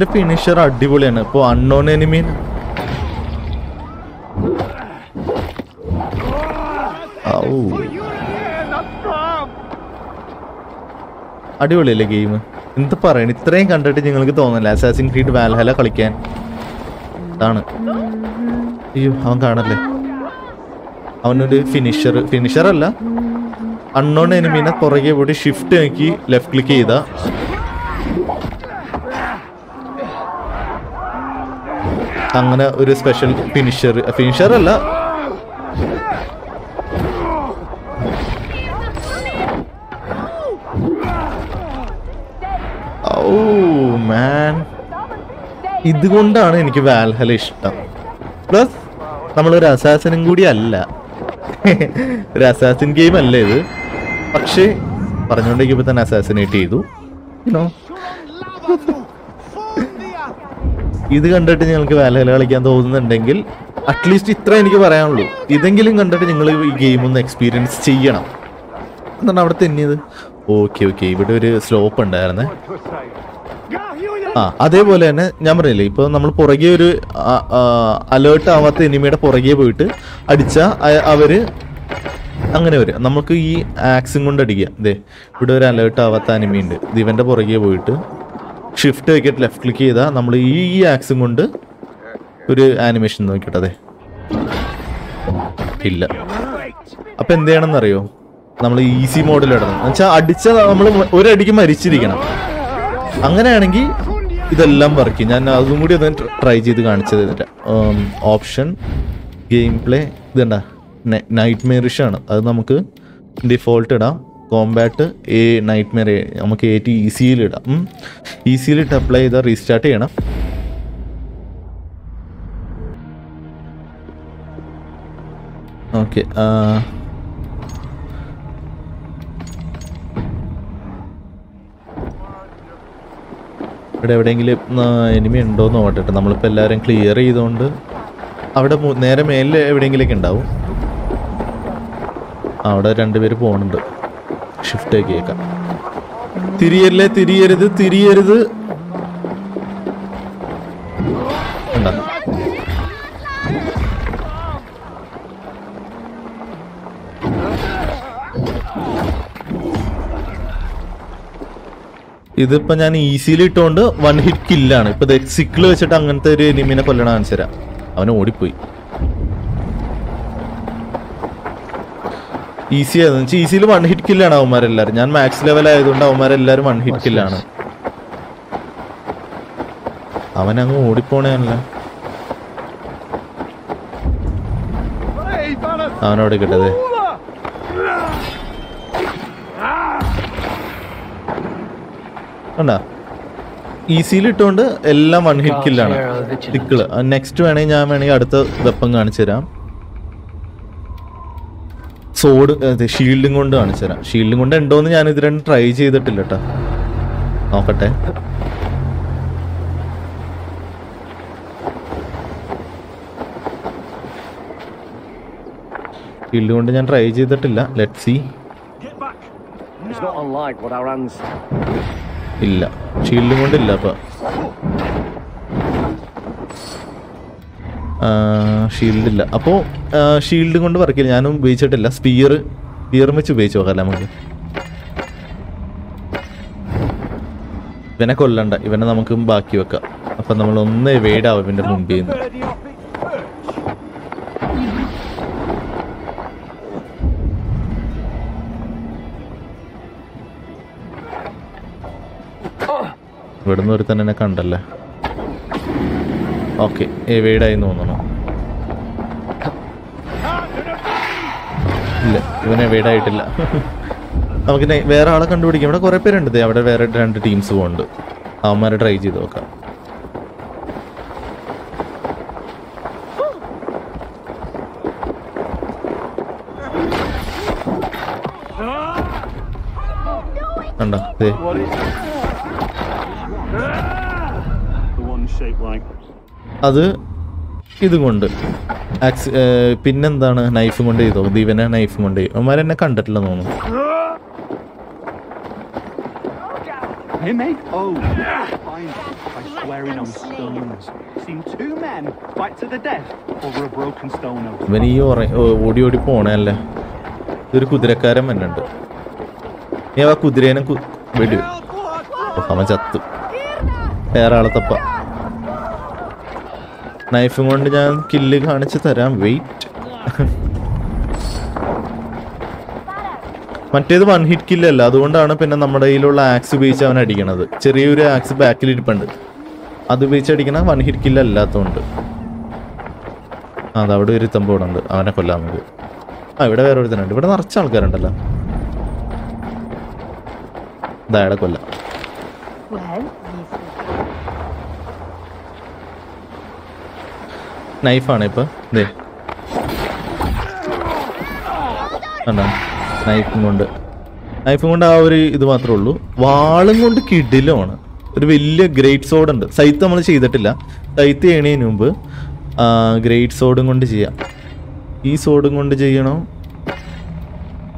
ആക്സിന്റെ ഫിനിഷർ അടിപൊളിയാണ്. ഇപ്പൊ അൺനോൺ എനിമീൻ. അടിപൊളിയല്ലേ ഗെയിം എന്ത് പറയണ? ഇത്രയും കണ്ടിട്ട് നിങ്ങൾക്ക് തോന്നില്ല അസാസിൻ ക്രീഡ് വാൽഹല കളിക്കാൻ. ആണ് അയ്യോ അവൻ കാണല്ലേ? അവനൊരു ഫിനിഷർ ഫിനിഷർ അല്ല. അൺനോൺ എനിമീനെ പുറകെ പോയിട്ട് ഷിഫ്റ്റ് ആക്കി ലെഫ്റ്റ് ക്ലിക്ക് ചെയ്താ. അങ്ങനെ ഒരു സ്പെഷ്യൽ ഫിനിഷർ ഫിനിഷർ അല്ല. ഓ മാൻ ഇതുകൊണ്ടാണ് എനിക്ക് വാൽഹല ഇഷ്ടം. പ്ലസ് നമ്മളൊരു അസാസിനും കൂടി അല്ല. ഒരു അസാസിൻ ഗെയിം അല്ല ഇത്? പക്ഷേ പറഞ്ഞുകൊണ്ടിരിക്കുമ്പോൾ തന്നെ അസാസിനേറ്റ് ചെയ്തു. ഇത് കണ്ടിട്ട് നിങ്ങൾക്ക് വാലഹല കളിക്കാൻ തോന്നുന്നുണ്ടെങ്കിൽ അറ്റ്ലീസ്റ്റ് ഇത്ര എനിക്ക് പറയാനുള്ളൂ. ഇതെങ്കിലും കണ്ടിട്ട് നിങ്ങൾ ഈ ഗെയിം ഒന്ന് എക്സ്പീരിയൻസ് ചെയ്യണം. എന്താണ് അവിടെ തെന്നിയത്? ഓക്കെ ഓക്കെ ഇവിടെ ഒരു സ്ലോപ്പ് ഉണ്ടായിരുന്നേ. ആ അതേപോലെ തന്നെ ഞാൻ പറഞ്ഞില്ലേ ഇപ്പോൾ നമ്മൾ പുറകെ ഒരു അലേർട്ട് ആവാത്ത എനിമിയുടെ പുറകെ പോയിട്ട് അടിച്ചാൽ അവർ അങ്ങനെ വരും നമുക്ക് ഈ ആക്സും കൊണ്ട് അടിക്കാം ദേ ഇവിടെ ഒരു അലേർട്ട് ആവാത്ത അനിമി ഉണ്ട്. ഇത് ഇവന്റെ പുറകെ പോയിട്ട് ഷിഫ്റ്റ് വെക്കിട്ട് ലെഫ്റ്റ് ക്ലിക്ക് ചെയ്താൽ നമ്മൾ ഈ ആക്സും കൊണ്ട് ഒരു ആനിമേഷൻ നോക്കിയിട്ട് ഇല്ല. അപ്പം എന്ത് ചെയ്യണമെന്നറിയോ? നമ്മൾ ഈസി മോഡിൽ ഇടണം. എന്നുവെച്ചാൽ അടിച്ച നമ്മൾ ഒരടിക്ക് മരിച്ചിരിക്കണം. അങ്ങനെയാണെങ്കിൽ ഇതെല്ലാം വർക്ക് ഞാൻ അതും കൂടി ഒന്ന് ട്രൈ ചെയ്ത് കാണിച്ചത് ഓപ്ഷൻ ഗെയിം പ്ലേ ഇതണ്ട നൈറ്റ് മെയറിഷ് ആണ്. അത് നമുക്ക് ഡിഫോൾട്ട് ഇടാം. കോമ്പാറ്റ് എ നൈറ്റ് മെയർ നമുക്ക് ഏറ്റവും ഈസിയിൽ ഇടാം. ഈസിയിൽ ഇട്ട് അപ്ലൈ ചെയ്താൽ റീസ്റ്റാർട്ട് ചെയ്യണം. ഓക്കെ ഇവിടെ എവിടെയെങ്കിലും എനിമി ഉണ്ടോ എന്ന് നോക്കട്ടെ നമ്മളിപ്പോൾ എല്ലാവരും ക്ലിയർ ചെയ്തുകൊണ്ട് അവിടെ നേരെ മേലിൽ എവിടെയെങ്കിലൊക്കെ ഉണ്ടാവും. അവിടെ രണ്ടുപേര് പോകുന്നുണ്ട് ഷിഫ്റ്റ് ആക്കിയേക്കാം തിരിയല്ലേ തിരിയരുത് തിരിയരുത്. ഇതിപ്പോ ഞാൻ ഈസിയിൽ ഇട്ടുകൊണ്ട് വൺ ഹിറ്റ് കില്ലാണ് ഇപ്പൊ സിക്കിൾ വെച്ചിട്ട് അങ്ങനത്തെ ഒരു എനിമിനെ കൊല്ലണ കാണിച്ചു തരാം. അവന് ഓടിപ്പോയി. ഈസി ആയിരുന്നു. വെച്ചാൽ ഈസിയിൽ വൺ ഹിറ്റ് കില്ലാണ് അവന്മാരെല്ലാരും. ഞാൻ മാക്സ് ലെവൽ ആയതുകൊണ്ട് അവന്മാരെല്ലാരും വൺ ഹിറ്റ് കില്ലാണ് അവൻ അങ്ങ് ഓടിപ്പോണേല്ല അവനോട് കിട്ടത്. കണ്ടാ? ഈസിയിൽ ഇട്ടുകൊണ്ട് എല്ലാം വൺ ഹിറ്റ് കില്ലാണ് ടിക്കിൾ നെക്സ്റ്റ് വേണമെങ്കിൽ ഞാൻ വേണമെങ്കിൽ അടുത്ത വെപ്പം കാണിച്ചു തരാം സോഡ് ഷീൽഡും കൊണ്ട് കാണിച്ചു തരാം. ഷീൽഡും കൊണ്ട് ഉണ്ടോന്ന് ഞാൻ ഇത് രണ്ടും ട്രൈ ചെയ്തിട്ടില്ല കേട്ടോ നോക്കട്ടെ. ഷീൽഡ് കൊണ്ട് ഞാൻ ട്രൈ ചെയ്തിട്ടില്ല. Let see. ഇല്ല. ഷീൽഡും കൊണ്ടില്ല അപ്പൊ ഷീൽഡ് ഇല്ല. അപ്പോൾ ഷീൽഡ് കൊണ്ട് വർക്കില്ല ഞാനും ഉപയോഗിച്ചിട്ടില്ല. സ്പിയർ സ്പിയർ വെച്ച് ഉപയോഗിച്ച് നോക്കാം നമുക്ക്? ഇവനെ കൊല്ലണ്ട. ഇവനെ നമുക്ക് ബാക്കി വെക്കാം. അപ്പം നമ്മൾ ഒന്നേ വേടാവും ഇവന്റെ മുമ്പിൽ നിന്ന്. ഇവിടുന്ന് ഒരു തന്നെ എന്നെ കണ്ടല്ലേ? ഓക്കെ എവേഡായി തോന്നണം ഇല്ല ഇവനെ എവേഡായിട്ടില്ല നമുക്ക് വേറെ ആളെ കണ്ടുപിടിക്കാം. ഇവിടെ കുറെ പേരുണ്ട് അവിടെ വേറെ രണ്ട് ടീംസ് പോകുന്നുണ്ട് അവന്മാരെ ട്രൈ ചെയ്ത് നോക്കാം. കണ്ടോ? അത് ഇതുകൊണ്ട്. ആക്സി പിന്നെന്താണ് നൈഫും കൊണ്ട് ചെയ്തോ? ദീപനെ നൈഫും കൊണ്ട് ചെയ്യും അവന്മാരെ എന്നെ കണ്ടിട്ടില്ലെന്ന് തോന്നുന്നു. Hey, mate? Oh, fine. By swearing on stones. Seen two men fight to the death over a broken stone. ഇവൻ ഈ ഓടി ഓടി പോണല്ലേ ഇതൊരു കുതിരക്കാരൻ വന്നുണ്ട് നീ ആ കുതിരേനെ വെടി അവൻ ചത്തു. വേറെ ആളെ തപ്പ. നൈഫും കൊണ്ട് ഞാൻ കില്ല് കാണിച്ചു തരാം. വെയിറ്റ് മറ്റേത് വൺ ഹിറ്റ് കില്ലല്ല അതുകൊണ്ടാണ് പിന്നെ നമ്മുടെ കയ്യിലുള്ള ആക്സ് ഉപയോഗിച്ച് അവൻ അടിക്കണത്. ചെറിയൊരു ആക്സ് ബാക്കിൽ ഇരിപ്പുണ്ട്. അത് ഉപയോഗിച്ച് അടിക്കണ വൺ ഹിറ്റ് കില്ല അല്ലാത്തതുകൊണ്ട് ആ അത് അവിടെ ഒരു തമ്പോടുണ്ട് അവനെ കൊല്ലാൻ നമുക്ക് ആ ഇവിടെ വേറെ ഒരുത്തനുണ്ട് ഇവിടെ നിറച്ച ആൾക്കാരുണ്ടല്ലോ. അയാളെ കൊല്ലാം Well, this നൈഫാണ് ഇപ്പൊ. ദേ. കണ്ടോ? നൈഫും കൊണ്ട്. നൈഫും കൊണ്ട് ആ ഒരു ഇത് മാത്രമേ ഉള്ളൂ. വാളും കൊണ്ട് കിടിലുമാണ്. ഒരു വലിയ ഗ്രേറ്റ് സോഡ് ഉണ്ട്. സൈത്ത് നമ്മൾ ചെയ്തിട്ടില്ല. സൈത്ത് ചെയ്യണതിന് മുമ്പ് ഗ്രേറ്റ് സോഡും കൊണ്ട് ചെയ്യാം. ഈ സോഡും കൊണ്ട് ചെയ്യണോ?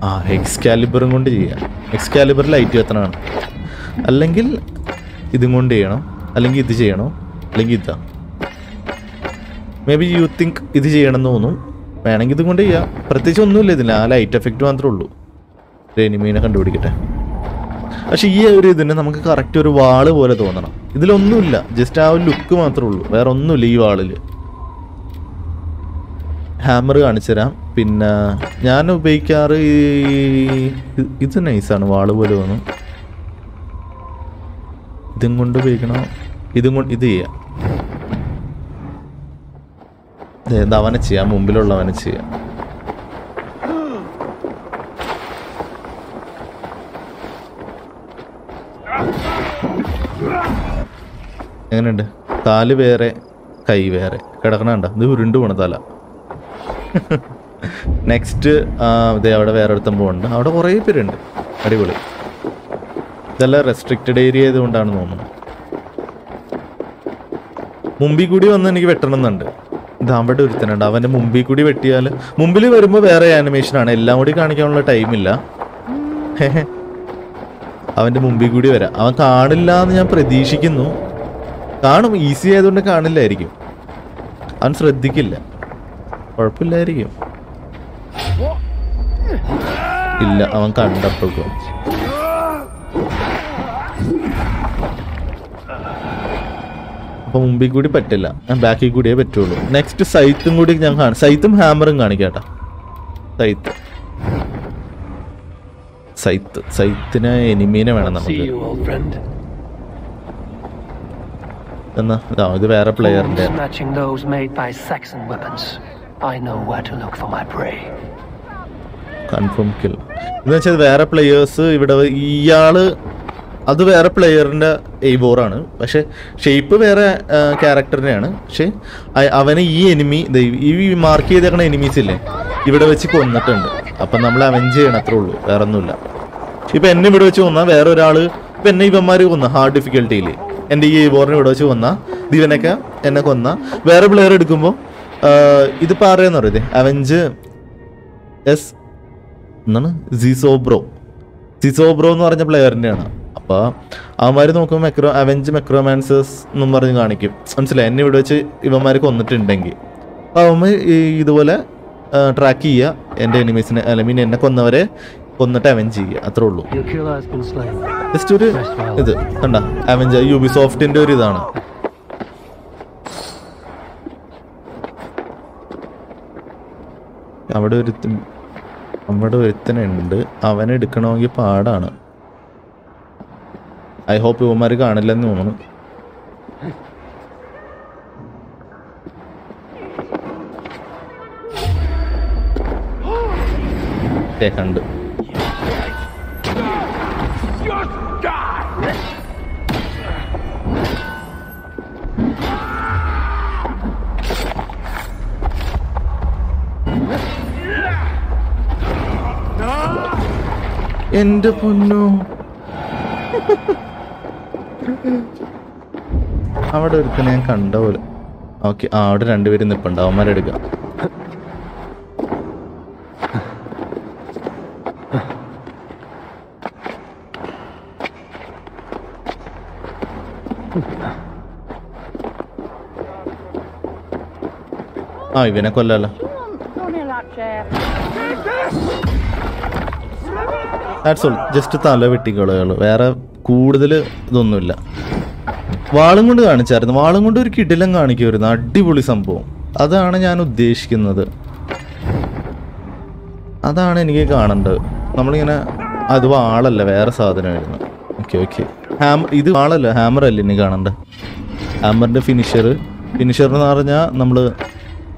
ആ എക്സ് കാലിബറും കൊണ്ട് ചെയ്യാം. എക്സ് കാലിബർ ലൈറ്റ് കത്തണമാണ് അല്ലെങ്കിൽ ഇതും കൊണ്ട് ചെയ്യണം. അല്ലെങ്കിൽ ഇത് ചെയ്യണോ? അല്ലെങ്കിൽ ഇതാ. മേ ബി യു തിങ്ക് ഇത് ചെയ്യണം എന്ന് തോന്നും. വേണമെങ്കിൽ ഇതും കൊണ്ട് ചെയ്യാം. പ്രത്യേകിച്ച് ഒന്നുമില്ല ഇതിന്. ആ ലൈറ്റ് എഫക്റ്റ് മാത്രമേ ഉള്ളൂ. എനിമീനെ കണ്ടുപിടിക്കട്ടെ. പക്ഷെ ഈ ഒരു ഇതിന് നമുക്ക് കറക്റ്റ് ഒരു വാൾ പോലെ തോന്നണം. ഇതിലൊന്നുമില്ല. ജസ്റ്റ് ആ ഒരു ലുക്ക് മാത്രമേ ഉള്ളൂ. വേറെ ഒന്നുമില്ല ഈ വാളിൽ ഹാമർ കാണിച്ചു തരാം. പിന്നെ ഞാൻ ഉപയോഗിക്കാറ് ഇത് നൈസാണ് വാൾ പോലെ തോന്നും. ഇതും കൊണ്ട് ഉപയോഗിക്കണോ. ഇതും കൊണ്ട് ഇത് ചെയ്യാം. അവനെ ചെയ്യാം മുമ്പിലുള്ളവനെ ചെയ്യാം. എങ്ങനെയുണ്ട്? കാൽ വേറെ കൈ വേറെ. കിടക്കണണ്ട ഇത് ഉരുണ്ട് പോണ തല. നെക്സ്റ്റ് ഇതേ അവിടെ വേറെ അടുത്തും പോകുന്നുണ്ട് അവിടെ കുറേ പേരുണ്ട്. അടിപൊളി. ഇതെല്ലാം റെസ്ട്രിക്റ്റഡ് ഏരിയ ആയതുകൊണ്ടാണ് തോന്നുന്നത് മുമ്പിൽ കൂടി വന്ന് എനിക്ക് വെട്ടണമെന്നുണ്ട്. ഇത് അവിടെ ഒരുത്തനുണ്ട്. അവന്റെ മുമ്പിൽ കൂടി വെട്ടിയാൽ മുമ്പിൽ വരുമ്പോൾ വേറെ ആനിമേഷനാണ് എല്ലാം കൂടി കാണിക്കാനുള്ള ടൈമില്ല അവന്റെ മുമ്പിൽ കൂടി വരാം. അവൻ കാണില്ല എന്ന് ഞാൻ പ്രതീക്ഷിക്കുന്നു. കാണും. ഈസി ആയതുകൊണ്ട് കാണില്ലായിരിക്കും. അവൻ ശ്രദ്ധിക്കില്ല. കുഴപ്പമില്ലായിരിക്കും. ഇല്ല അവൻ കണ്ടപ്പോഴേക്കും അപ്പൊ മുമ്പിൽ കൂടി പറ്റില്ല. ഞാൻ ബാക്കിൽ കൂടിയേ പറ്റുള്ളൂ. നെക്സ്റ്റ് സൈത്തും കൂടി ഞാൻ കാണും. സൈത്തും ഹാമറും കാണിക്കാട്ടാ സൈത്ത് സൈത്ത് സൈത്തിന് എനിമീനെ വേണം നമുക്ക്. എന്നാ? ഇതാ വേറെ പ്ലെയറിന്റെ. കൺഫേം കിൽ എന്ന് വെച്ചാൽ വേറെ പ്ലെയേഴ്സ് ഇവിടെ ഇയാൾ അത് വേറെ പ്ലെയറിന്റെ എയ്ബോറാണ് പക്ഷെ ഷേപ്പ് വേറെ ക്യാരക്ടറിനെയാണ് പക്ഷെ അവനെ ഈ എനിമി ഈ മാർക്ക് ചെയ്തേക്കണ എനിമീസ് ഇല്ലേ ഇവിടെ വെച്ച് കൊന്നിട്ടുണ്ട്. അപ്പം നമ്മൾ അവഞ്ച് ചെയ്യണം അത്രേ ഉള്ളൂ. വേറെ ഒന്നുമില്ല ഇപ്പം എന്നെ ഇവിടെ വെച്ച് കൊന്നാൽ വേറെ ഒരാൾ ഇപ്പം എന്നെ ഇവന്മാർ കൊന്ന ഹാർഡ് ഡിഫിക്കൽട്ടിയിൽ എന്റെ ഈ എയ്ബോറിനെ ഇവിടെ വെച്ച് കൊന്ന ദിവനൊക്കെ എന്നെ കൊന്ന. വേറെ പ്ലെയർ എടുക്കുമ്പോൾ ഇത് പറയുന്ന അറിയതേ അവഞ്ച് എസ് എന്താണ് സിസോബ്രോ സിസോബ്രോ എന്ന് പറഞ്ഞ പ്ലെയറിന്റെയാണ് അപ്പോൾ അവന്മാർ നോക്കുമ്പോൾ മെക്രോ അവഞ്ച് മെക്രോമാൻസേഴ്സ് എന്നും പറഞ്ഞ് കാണിക്കും. മനസ്സിലായി? എന്നെ ഇവിടെ വെച്ച് ഇവന്മാർ കൊന്നിട്ടുണ്ടെങ്കിൽ അപ്പോൾ അവന്മാർ ഈ ഇതുപോലെ ട്രാക്ക് ചെയ്യുക എന്റെ എനിമീസിനെ അല്ലെങ്കിൽ മീൻ എന്നെ കൊന്നവരെ കൊന്നിട്ട് അവഞ്ച് ചെയ്യുക അത്രേ ഉള്ളൂ. ജസ്റ്റ് ഒരു ഇത് കണ്ട? അവഞ്ച് യൂബി സോഫ്റ്റിന്റെ ഒരു ഇതാണ്. അവിടെ ഒരു അവിടെ ഒരുത്തനുണ്ട്. അവനെടുക്കണമെങ്കിൽ പാടാണ്. ഐ ഹോപ്പ് ഇവന്മാർ കാണില്ലെന്ന് തോന്നുന്നു. കണ്ട്. എന്റെ പൊന്നോ. അവിടെ ഒരുത്തനെ ഞാൻ കണ്ട പോലെ. ഓക്കെ ആ അവിടെ രണ്ടുപേരും നിപ്പുണ്ട്. അവന്മാരെടുക്കാം. ആ ഇവനെ കൊല്ലല്ലോ ജസ്റ്റ് തല വെട്ടിക്കളയുള്ളൂ വേറെ കൂടുതൽ ഇതൊന്നുമില്ല. വാളും കൊണ്ട് കാണിച്ചായിരുന്നു. വാളും കൊണ്ട് ഒരു കിടിലം കാണിക്കുമായിരുന്നു അടിപൊളി സംഭവം. അതാണ് ഞാൻ ഉദ്ദേശിക്കുന്നത്. അതാണ് എനിക്ക് കാണേണ്ടത്. നമ്മളിങ്ങനെ അത് വാളല്ല വേറെ സാധനമായിരുന്നു. Okay okay. ഹാമർ ഇത് വാളല്ല ഹാമർ അല്ല ഇനി കാണേണ്ടത്? ഹാമറിന്റെ ഫിനിഷർ ഫിനിഷർ എന്ന് പറഞ്ഞാൽ നമ്മൾ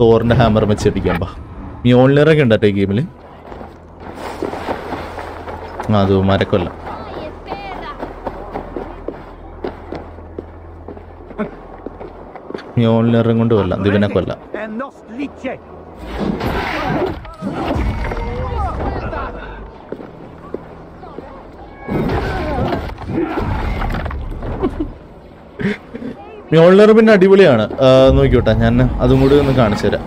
തോറിന്റെ ഹാമർ വെച്ചടിക്കാൻ പാ. മ്യോൾനിറൊക്കെ ഉണ്ട് കേട്ടോ ഈ ഗെയിമിൽ അത് മരക്കൊല്ല. മ്യോൾനിറും കൊണ്ട് കൊല്ലാം. ദിവനെ കൊല്ലാം. മ്യോളിനർ പിന്നെ അടിപൊളിയാണ്. നോക്കിക്കോട്ടെ ഞാൻ അതും കൂടി ഒന്ന് കാണിച്ചു തരാം.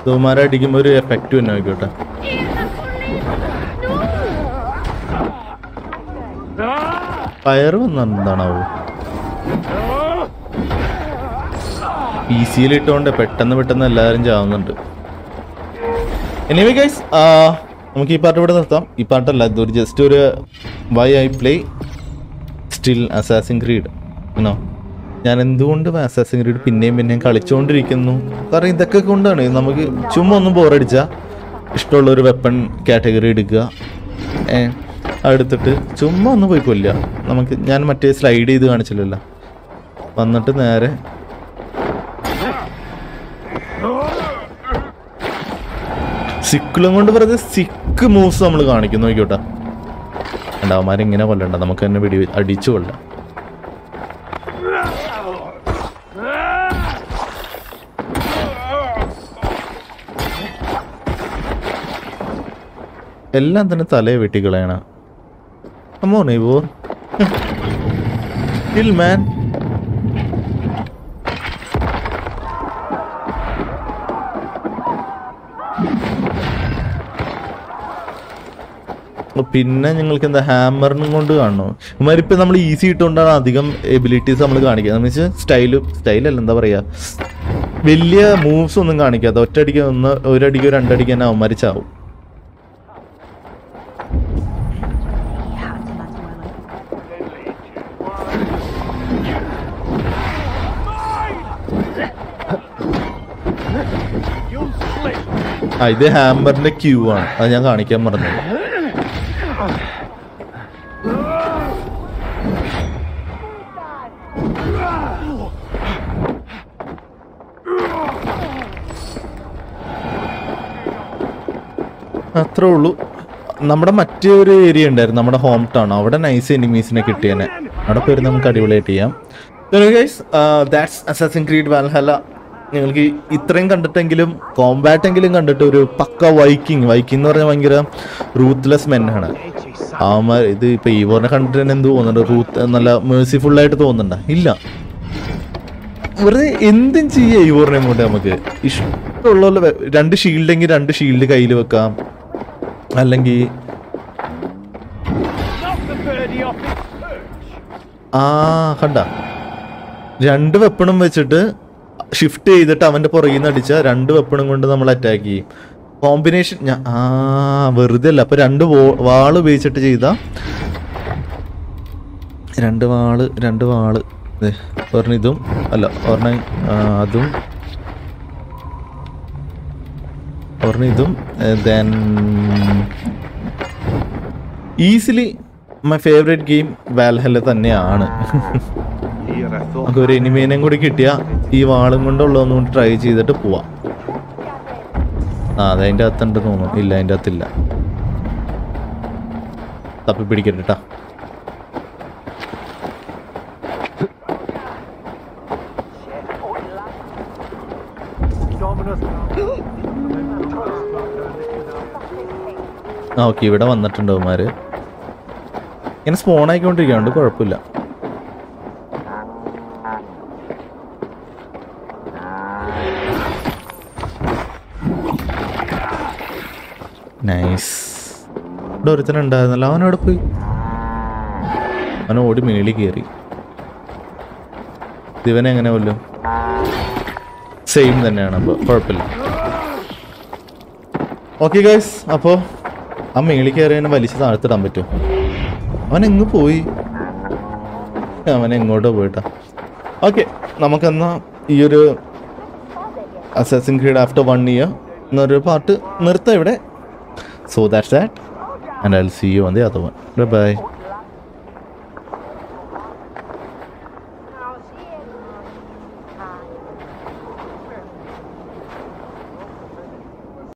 ഇതുമാരെ അടിക്കുമ്പോൾ ഒരു എഫക്റ്റ് തന്നെ നോക്കിക്കോട്ടെ. ഫയർ വന്നെന്താണാവോ പി സിയിൽ ഇട്ടുകൊണ്ട് പെട്ടെന്ന് പെട്ടെന്ന് എല്ലാവരും ചാവുന്നുണ്ട്. എനിവേ ഗൈസ് നമുക്ക് ഈ പാർട്ട് ഇവിടെ നിർത്താം. ഈ പാട്ടല്ല ഇതൊരു ജസ്റ്റ് ഒരു why I play still assassin creed എന്നോ ഞാൻ എന്തുകൊണ്ട് അസാസിൻ ക്രീഡ് പിന്നെയും പിന്നെയും കളിച്ചുകൊണ്ടിരിക്കുന്നു കാരണം ഇതൊക്കെ കൊണ്ടാണ് നമുക്ക് ചുമ്മാ ഒന്നും ബോറടിച്ച ഇഷ്ടമുള്ള ഒരു വെപ്പൺ കാറ്റഗറി എടുക്കുക. എടുത്തിട്ട് ചുമ്മാ ഒന്ന് പോയി കൊല്ലുക. നമുക്ക് ഞാൻ മറ്റേ സ്ലൈഡ് ചെയ്ത് കാണിച്ചില്ലല്ലോ. വന്നിട്ട് നേരെ സിക്കിളും കൊണ്ട് വെറുതെ സിക്ക് മൂവ്സ് നമ്മൾ കാണിക്കും നോക്കിയോട്ടാ. ഉണ്ടാവന്മാരെ ഇങ്ങനെ കൊല്ലണ്ട. നമുക്ക് തന്നെ പിടി അടിച്ചു കൊല്ലാം. എല്ലാം തന്നെ തലയെ വെട്ടിക്കളയണ. അമ്മോ Evo. Kill, മാൻ പിന്നെ ഞങ്ങൾക്ക് എന്താ ഹാമറിനും കൊണ്ട് കാണണോ? ഇമാരിപ്പോ നമ്മൾ ഈസി ഇട്ടുകൊണ്ടാണ് അധികം എബിലിറ്റീസ് നമ്മൾ കാണിക്കുക എന്ന് വെച്ചാൽ സ്റ്റൈൽ സ്റ്റൈലല്ല എന്താ പറയുക വലിയ മൂവ്സ് ഒന്നും കാണിക്കാതെ ഒറ്റയടിക്ക് ഒന്ന് ഒരടിക്കോ രണ്ടടിക്ക് തന്നെ അവന്മാര് ചാവും. ഇത് ഹാമ്പറിന്റെ ക്യൂ ആണ്. അത് ഞാൻ കാണിക്കാൻ മറന്നു. അത്രേ ഉള്ളൂ. നമ്മുടെ മറ്റേ ഒരു ഏരിയ ഉണ്ടായിരുന്നു നമ്മുടെ ഹോം ടൗൺ അവിടെ നൈസ് എനിമീസിനെ കിട്ടിയനെ. അവിടെ പേര് നമുക്ക് അടിപൊളിയായിട്ട് ചെയ്യാം. Guys that's assassin creed Valhalla നിങ്ങൾക്ക് ഇത്രയും കണ്ടിട്ടെങ്കിലും കോമ്പാറ്റ് എങ്കിലും കണ്ടിട്ട് ഒരു പക്ക വൈക്കിങ് വൈക്കിംഗ് എന്ന് പറഞ്ഞാൽ ഭയങ്കര റൂത്ത്ലെസ് മെന്നാണ് അവന്മാർ ഇത് ഇപ്പൊ ഈവോറിനെ കണ്ടിട്ട് തന്നെ എന്ത് തോന്നുന്നുണ്ട്? റൂത്ത് നല്ല മേഴ്സിഫുൾ ആയിട്ട് തോന്നുന്നുണ്ട? ഇല്ല. വെറുതെ എന്തും ചെയ്യാം ഈവോറിനെ കൊണ്ട് നമുക്ക്. ഇഷ്ടമുള്ള രണ്ട് ഷീൽഡ് ഷീൽഡെങ്കിൽ രണ്ട് ഷീൽഡ് കയ്യിൽ വെക്കാം. അല്ലെങ്കിൽ ആ കണ്ട. രണ്ട് വെപ്പണും വെച്ചിട്ട് ഷിഫ്റ്റ് ചെയ്തിട്ട് അവന്റെ പുറകിൽ നിന്ന് അടിച്ച രണ്ട് വെപ്പണും കൊണ്ട് നമ്മൾ അറ്റാക്ക് ചെയ്യും. കോമ്പിനേഷൻ ആ വെറുതെ അല്ല അപ്പൊ രണ്ട് വാൾ ഉപയോഗിച്ചിട്ട് ചെയ്ത. രണ്ട് വാൾ രണ്ട് വാൾ. ഒരെണ്ണം ഇതും അല്ല ഒരെണ്ണം അതും. ഒരെണ്ണം ഇതും easily my favourite game Valhalla തന്നെയാണ്. നമുക്ക് ഒരു എനിമേനെയും കൂടി കിട്ടിയ ഈ വാളും കൊണ്ടുള്ളതൊന്നും കൂടി ട്രൈ ചെയ്തിട്ട് പോവാം. ആ അത് അതിന്റെ അകത്തുണ്ട് തോന്നുന്നു. ഇല്ല അതിന്റെ അകത്തില്ല. തപ്പി പിടിക്കട്ടെ കേട്ടാ ഓക്കെ ഇവിടെ വന്നിട്ടുണ്ട് അവന്മാര്. ഇങ്ങനെ സ്പോൺ ആയിക്കൊണ്ടിരിക്കുന്നുണ്ട് കുഴപ്പമില്ല നൈസ് ഇവിടെ അവൻ അവിടെ പോയി? അവൻ ഓടി മേളിൽ കയറി. ഇവനെ എങ്ങനെ കൊല്ലും? സെയിം തന്നെയാണ് അപ്പോൾ കുഴപ്പമില്ല. ഓക്കെ ഗൈസ് അപ്പോ ആ മേളിൽ കയറി എന്നെ വലിച്ച് താഴ്ത്തിടാൻ പറ്റും അവൻ എങ്ങ് പോയി? അവൻ എങ്ങോട്ടോ പോയിട്ടാ. ഓക്കെ നമുക്കെന്നാ ഈ ഒരു assassin creed after one year എന്നൊരു പാട്ട് നിർത്താം ഇവിടെ. So that's that and I'll see you on the other one. Bye bye.